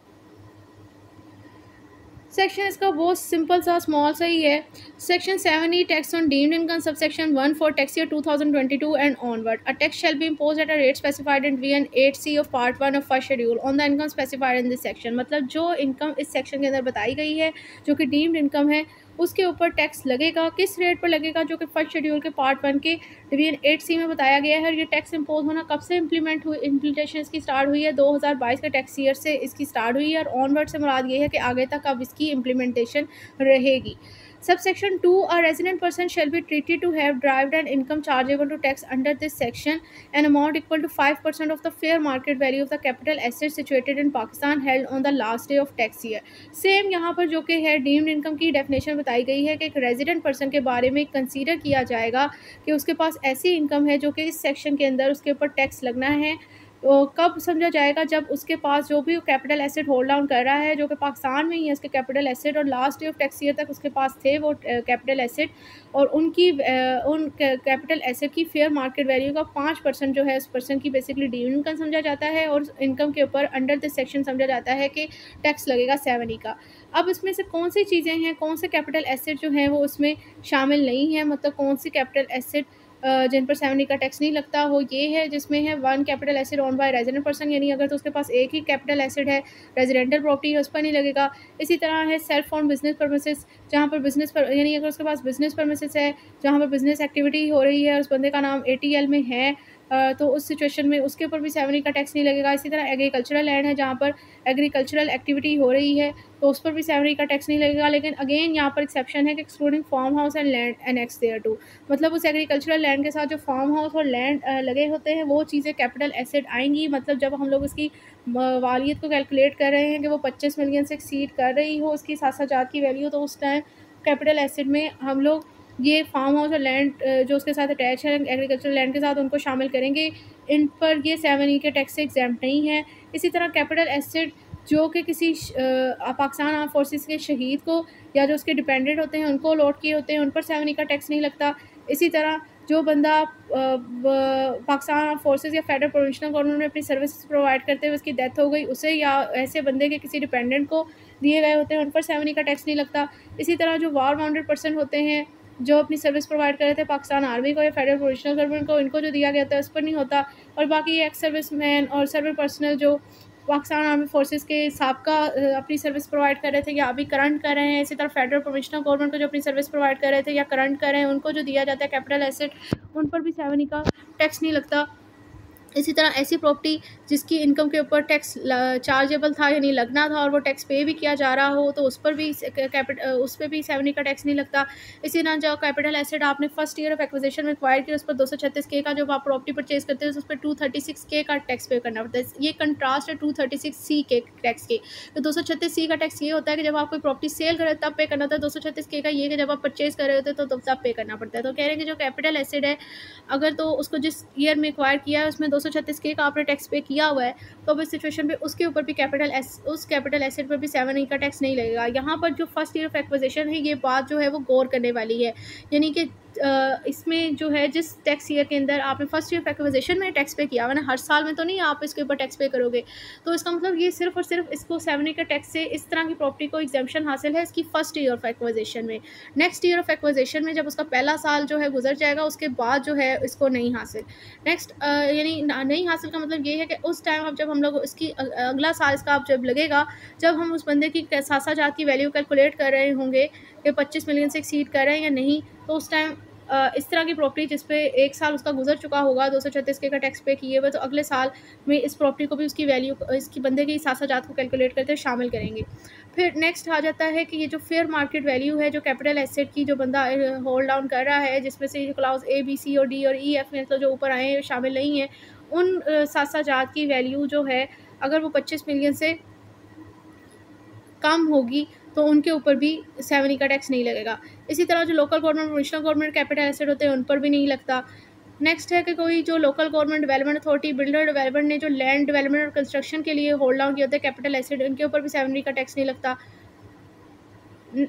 सेक्शन इसका बहुत सिंपल सा स्मॉल सा ही है। Section seven E tax on deemed income sub section one for tax year two thousand twenty two and onward a tax shall be impose at a rate specified in V N eight C of part one of first schedule on the income specified in this section मतलब जो income इस section के अंदर बताई गई है, जो कि डीम्ड इनकम है उसके ऊपर टैक्स लगेगा, किस रेट पर लगेगा, जो कि फ़र्स्ट शेड्यूल के पार्ट वन के डिवीज़न एट सी में बताया गया है। और ये टैक्स इम्पोज होना कब से इम्प्लीमेंट हुई इम्प्लीमेंटेशन इसकी स्टार्ट हुई है? 2022 के टैक्स ईयर से इसकी स्टार्ट हुई है। और ऑनवर्ड से मुराद ये है कि आगे तक अब इसकी इम्प्लीमेंटेशन रहेगी। Subsection 2 A resident person shall be treated to have derived an income chargeable to tax under this section an amount equal to 5% of the fair market value of the capital asset situated in Pakistan held on the last day of tax year. Same यहाँ पर जो कि है deemed income की definition बताई गई है कि एक रेजिडेंट पर्सन के बारे में कंसीडर किया जाएगा कि उसके पास ऐसी इनकम है जो कि इस सेक्शन के अंदर उसके ऊपर टैक्स लगना है तो कब समझा जाएगा जब उसके पास जो भी कैपिटल एसेट होल्ड डाउन कर रहा है, जो कि पाकिस्तान में ही है उसके कैपिटल एसेट और last year of tax year तक उसके पास थे वो कैपिटल एसेट और उनकी उन कैपिटल एसेट की फेयर मार्केट वैल्यू का पाँच परसेंट जो है, उस पर्सन की बेसिकली डी इनकम समझा जाता है और इनकम के ऊपर अंडर दिस सेक्शन समझा जाता है कि टैक्स लगेगा सेवन ई का। अब इसमें से कौन सी चीज़ें हैं, कौन से कैपिटल एसेट जो हैं वो उसमें शामिल नहीं है मतलब कौन सी कैपिटल एसेट जिन पर सेवन का टैक्स नहीं लगता, वो ये है, जिसमें है one capital asset owned by resident person यानी अगर तो उसके पास एक ही कैपिटल एसिड है रेजिडेंटल प्रॉपर्टी है, उस पर नहीं लगेगा। इसी तरह है सेल्फ ऑन बिज़नेस परमिसेस जहाँ पर बिज़नेस पर यानी अगर उसके पास बिज़नेस परमिसेस है, जहाँ पर बिज़नेस एक्टिविटी हो रही है उस बंदे का नाम एटीएल में है तो उस सिचुएशन में उसके ऊपर भी सेवनी का टैक्स नहीं लगेगा। इसी तरह एग्रीकल्चरल लैंड है जहाँ पर एग्रीकल्चरल एक्टिविटी हो रही है तो उस पर भी सेवनी का टैक्स नहीं लगेगा। लेकिन अगेन यहाँ पर एक्सेप्शन है कि excluding farm house and land and annexed thereto मतलब उस एग्रीकल्चरल लैंड के साथ जो फार्म हाउस और लैंड लगे होते हैं, वो चीज़ें कैपिटल एसेट आएँगी। मतलब जब हम लोग इसकी वालियत को कैलकुलेट कर रहे हैं कि वो पच्चीस मिलियन से एक्सीड कर रही हो उसकी साथ साथ जात की वैल्यू तो उस टाइम कैपिटल एसिड में हम लोग ये फार्म हाउस और लैंड जो उसके साथ अटैच है एग्रीकल्चर लैंड के साथ उनको शामिल करेंगे। इन पर ये सेवन ई के टैक्स से एग्ज़ाम नहीं है। इसी तरह कैपिटल एसिड जो कि किसी पाकिस्तान आर्म फोर्सेस के शहीद को या जो उसके डिपेंडेंट होते हैं, उनको अलॉट किए होते हैं, उन पर सेवन ई का टैक्स नहीं लगता। इसी तरह जो बंदा पाकिस्तान आर्म फोर्सेस या फेडरल प्रोविशनल गवर्नमेंट में अपनी सर्विस प्रोवाइड करते हुए उसकी डेथ हो गई, उसे या ऐसे बंदे के किसी डिपेंडेंट को दिए गए होते हैं, उन पर सेवन ई का टैक्स नहीं लगता। इसी तरह जो वार बाउंडेड पर्सन होते हैं जो अपनी सर्विस प्रोवाइड कर रहे थे, पाकिस्तान आर्मी को या फेडरल प्रोविशनल गवर्नमेंट को, इनको जो दिया गया था, उस पर नहीं होता। और बाकी एक्स सर्विस मैन और सर्विस पर्सनल जो पाकिस्तान आर्मी फोर्सेस के सबका अपनी सर्विस प्रोवाइड कर रहे थे या अभी करंट कर रहे हैं, इसी तरह फेडरल प्रोविशनल गवर्नमेंट को जो अपनी सर्विस प्रोवाइड कर रहे थे या करंट कर रहे हैं, उनको जो दिया जाता है कैपिटल एसेट उन पर भी सेवनी का टैक्स नहीं लगता। इसी तरह ऐसी प्रॉपर्टी जिसकी इनकम के ऊपर टैक्स चार्जेबल था यानी लगना था और वो टैक्स पे भी किया जा रहा हो तो उस पर भी कैपिट उस पर भी सेवनी का टैक्स नहीं लगता। इसी तरह जो कैपिटल एसेट आपने फ़र्स्ट ईयर ऑफ़ एक्विजिशन में एक्वायर किया, उस पर दो सौ छत्तीस के का जब आप प्रॉपर्टी परचेज करते हैं, उस पर टू के का टैक्स पे करना पड़ता है। ये कंट्रास्ट है टू सी के टैक्स के। तो दो सौ छत्तीस सी का टैक्स ये होता है कि जब आप कोई प्रॉपर्टी सेल करें तब पे करना होता है। दो सौ छत्तीस के का ये कि जब आप परचेज कर रहे होते तो तब पे करना पड़ता है। तो कह रहे हैं कि जो कैपिटल एसेट है, अगर तो उसको जिस ईयर में एक्वायर किया है, उसमें दो सौ छत्तीस के का आपने टैक्स पे किया हुआ है तो अब इस सिचुएशन पे उसके ऊपर भी कैपिटल एस उस कैपिटल एसेट पर भी सेवन ई का टैक्स नहीं लगेगा। यहाँ पर जो फ़र्स्ट ईयर ऑफ़ एक्विजिशन है, ये बात जो है वो गौर करने वाली है। यानी कि इसमें जो है, जिस टैक्स ईयर के अंदर आपने फ़र्स्ट ईयर एक्विजिशन में टैक्स पे किया मैंने हर साल में तो नहीं आप इसके ऊपर टैक्स पे करोगे। तो इसका मतलब ये सिर्फ़ और सिर्फ़ इसको सेवन का टैक्स से इस तरह की प्रॉपर्टी को एग्जामेशन हासिल है इसकी फ़र्स्ट ईयर ऑफ़ एक्विजिशन में। नेक्स्ट ईयर ऑफ़ एक्विजिशन में जब उसका पहला साल जो है गुजर जाएगा, उसके बाद जो है इसको नहीं हासिल। नेक्स्ट यानी नहीं हासिल का मतलब ये है कि उस टाइम अब जब हम लोग इसकी अगला साल इसका अब जब लगेगा, जब हम उस बंदे की सासा जात की वैल्यू कैलकुलेट कर रहे होंगे कि पच्चीस मिलियन से एक्सीड कर रहे हैं या नहीं तो उस टाइम इस तरह की प्रॉपर्टी जिस पे एक साल उसका गुजर चुका होगा, दो सौ छत्तीस के का टैक्स पे किए हुए तो अगले साल में इस प्रॉपर्टी को भी उसकी वैल्यू इसकी बंदे की जात को कैलकुलेट करते शामिल करेंगे। फिर नेक्स्ट आ जाता है कि ये जो फेयर मार्केट वैल्यू है, जो कैपिटल एसेट की जो बंदा होल्ड डाउन कर रहा है, जिसमें से क्लाउज ए बी सी और डी और ई एफ़ में जो ऊपर आए हैं शामिल नहीं है, उन सासा जात की वैल्यू जो है, अगर वो पच्चीस मिलियन से कम होगी तो उनके ऊपर भी सेवनी का टैक्स नहीं लगेगा। इसी तरह जो local government provisional government capital asset होते हैं, उन पर भी नहीं लगता। नेक्स्ट है कि कोई जो local government development authority builder development ने जो लैंड डेवलपमेंट और कंस्ट्रक्शन के लिए होल्ड डाउन किए होते हैं कैपिटल एसेट उनके ऊपर भी सेवनरी का टैक्स नहीं लगता।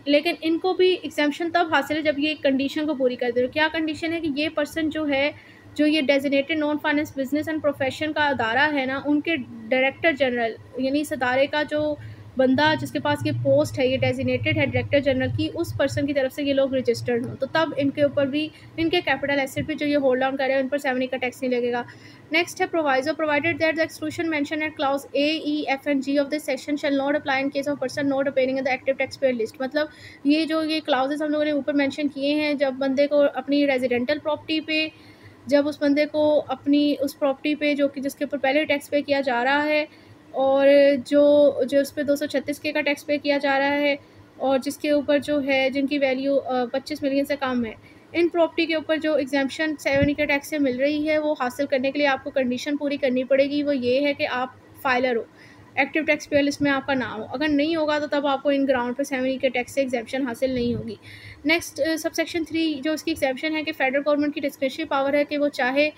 लेकिन इनको भी एग्जामेशन तब हासिल है जब ये कंडीशन को पूरी कर दे क्या कंडीशन है कि ये पर्सन जो है, जो ये designated non finance business and profession का अदारा है ना, उनके डायरेक्टर जनरल यानी इस अदारे का जो बंदा जिसके पास ये पोस्ट है, ये डेजिनेटेड है डायरेक्टर जनरल की, उस पर्सन की तरफ़ से ये लोग रजिस्टर्ड हों। तो तब इनके ऊपर भी, इनके कैपिटल एसेट भी जो ये होल्ड ऑन कर रहे हैं, उन पर सेवनी का टैक्स नहीं लगेगा। नेक्स्ट है proviso provided that the exclusion mention at clause A E F and G of this section shall not apply in case of person not appearing in the active tax payer list मतलब ये जो ये clauses हम लोगों ने ऊपर mention किए हैं, जब बंदे को अपनी रेजिडेंटल प्रॉपर्टी पे, जब उस बंदे को अपनी उस प्रॉपर्टी पे जो कि जिसके ऊपर पहले टैक्स पे किया जा रहा है और जो जो उस पर दो सौ छत्तीस के का टैक्स पे किया जा रहा है और जिसके ऊपर जो है, जिनकी वैल्यू पच्चीस मिलियन से कम है। इन प्रॉपर्टी के ऊपर जो एग्जामेशन सेवन के टैक्स से मिल रही है, वो हासिल करने के लिए आपको कंडीशन पूरी करनी पड़ेगी। वो ये है कि आप फाइलर हो। एक्टिव टैक्स पेयर लिस्ट में आपका नाम हो। अगर नहीं होगा तो तब आपको इन ग्राउंड पर सेवन के टैक्स से एग्जामेशन हासिल नहीं होगी। नेक्स्ट सबसेक्शन थ्री जो इसकी एग्जामेशन है कि फेडरल गवर्नमेंट की डिस्क्रिप्शन पावर है कि वो चाहे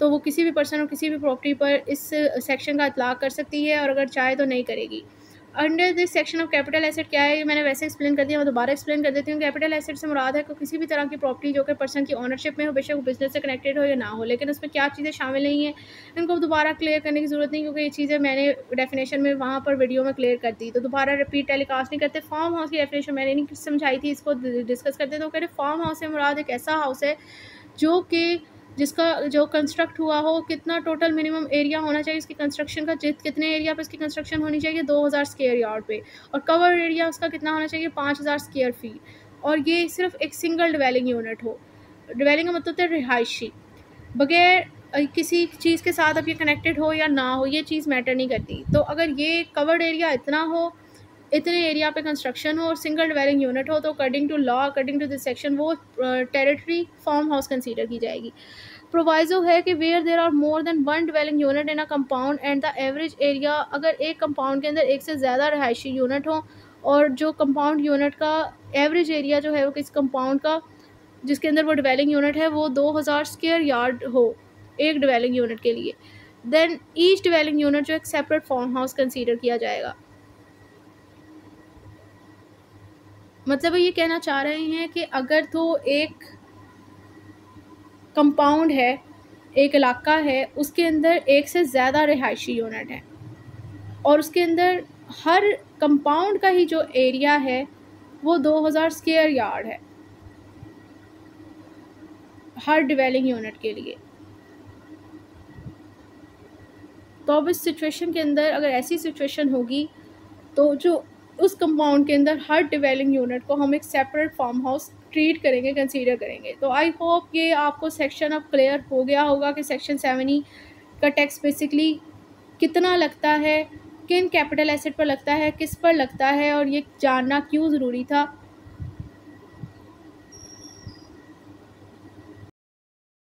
तो वो किसी भी पर्सन और किसी भी प्रॉपर्टी पर इस सेक्शन का इतलाक़ कर सकती है और अगर चाहे तो नहीं करेगी। Under this section of capital asset क्या है? मैंने वैसे एक्सप्लेन कर दिया, मैं दोबारा एक्सप्लेन कर देती हूँ। कैपिटल एसेट से मुराद है कि किसी भी तरह की प्रॉपर्टी जो कि पर्सन की ऑनरशिप में हो, बेशक बिज़नेस से कनेक्टेड हो या ना हो, लेकिन उसमें क्या चीज़ें शामिल नहीं है, इनको दोबारा क्लियर करने की ज़रूरत नहीं, क्योंकि ये चीज़ें मैंने डेफिनेशन में वहाँ पर वीडियो में क्लियर कर दी। तो दोबारा रिपीट टेलीकास्ट नहीं करते फार्म हाउस की डेफिनेशन मैंने नहीं समझाई थी, इसको डिस्कस करते तो कह रहे फार्म हाउस से मुराद एक ऐसा हाउस है जो कि जिसका जो कंस्ट्रक्ट हुआ हो, कितना टोटल मिनिमम एरिया होना चाहिए इसकी कंस्ट्रक्शन का, जित, कितने एरिया पे इसकी कंस्ट्रक्शन होनी चाहिए? दो हज़ार स्केयर यार्ड पे। और कवर एरिया उसका कितना होना चाहिए? पाँच हज़ार स्केयर फीट और ये सिर्फ़ एक सिंगल डिवेलिंग यूनिट हो। डिवेलिंग का मतलब है रिहायशी। बगैर किसी चीज़ के साथ अब ये कनेक्टेड हो या ना हो, ये चीज़ मैटर नहीं करती। तो अगर ये कवर्ड एरिया इतना हो इतने एरिया पे कंस्ट्रक्शन हो और सिंगल डिवेलिंग यूनिट हो तो according to law according to this section वो टेरिटरी फार्म हाउस कंसीडर की जाएगी। प्रोवाइजो है कि where there are more than one dwelling unit in a compound and the average area अगर एक कंपाउंड के अंदर एक से ज़्यादा रहायशी यूनिट हो, और जो कंपाउंड यूनिट का एवरेज एरिया जो है वो किस कंपाउंड का, जिसके अंदर वो डिवेलिंग यूनिट है, वो दो हज़ार स्क्वेयर यार्ड हो, एक डिवेलिंग यूनिट के लिए। देन ईच डिवेलिंग यूनिट जो एक सेपरेट फार्म हाउस कंसीडर किया जाएगा। मतलब ये कहना चाह रहे हैं कि अगर तो एक कंपाउंड है, एक इलाका है, उसके अंदर एक से ज़्यादा रिहायशी यूनिट है। और उसके अंदर हर कंपाउंड का ही जो एरिया है, वो 2000 स्क्वेयर यार्ड है। हर डिवेलिंग यूनिट के लिए। तो अब इस सिचुएशन के अंदर अगर ऐसी सिचुएशन होगी तो जो उस कंपाउंड के अंदर हर डिवेलिंग यूनिट को हम एक सेपरेट फार्म हाउस ट्रीट करेंगे कंसीडर करेंगे। तो आई होप ये आपको सेक्शन अब क्लियर हो गया होगा कि सेक्शन सेवन ई का टैक्स बेसिकली कितना लगता है, किन कैपिटल एसेट पर लगता है, किस पर लगता है, और ये जानना क्यों ज़रूरी था।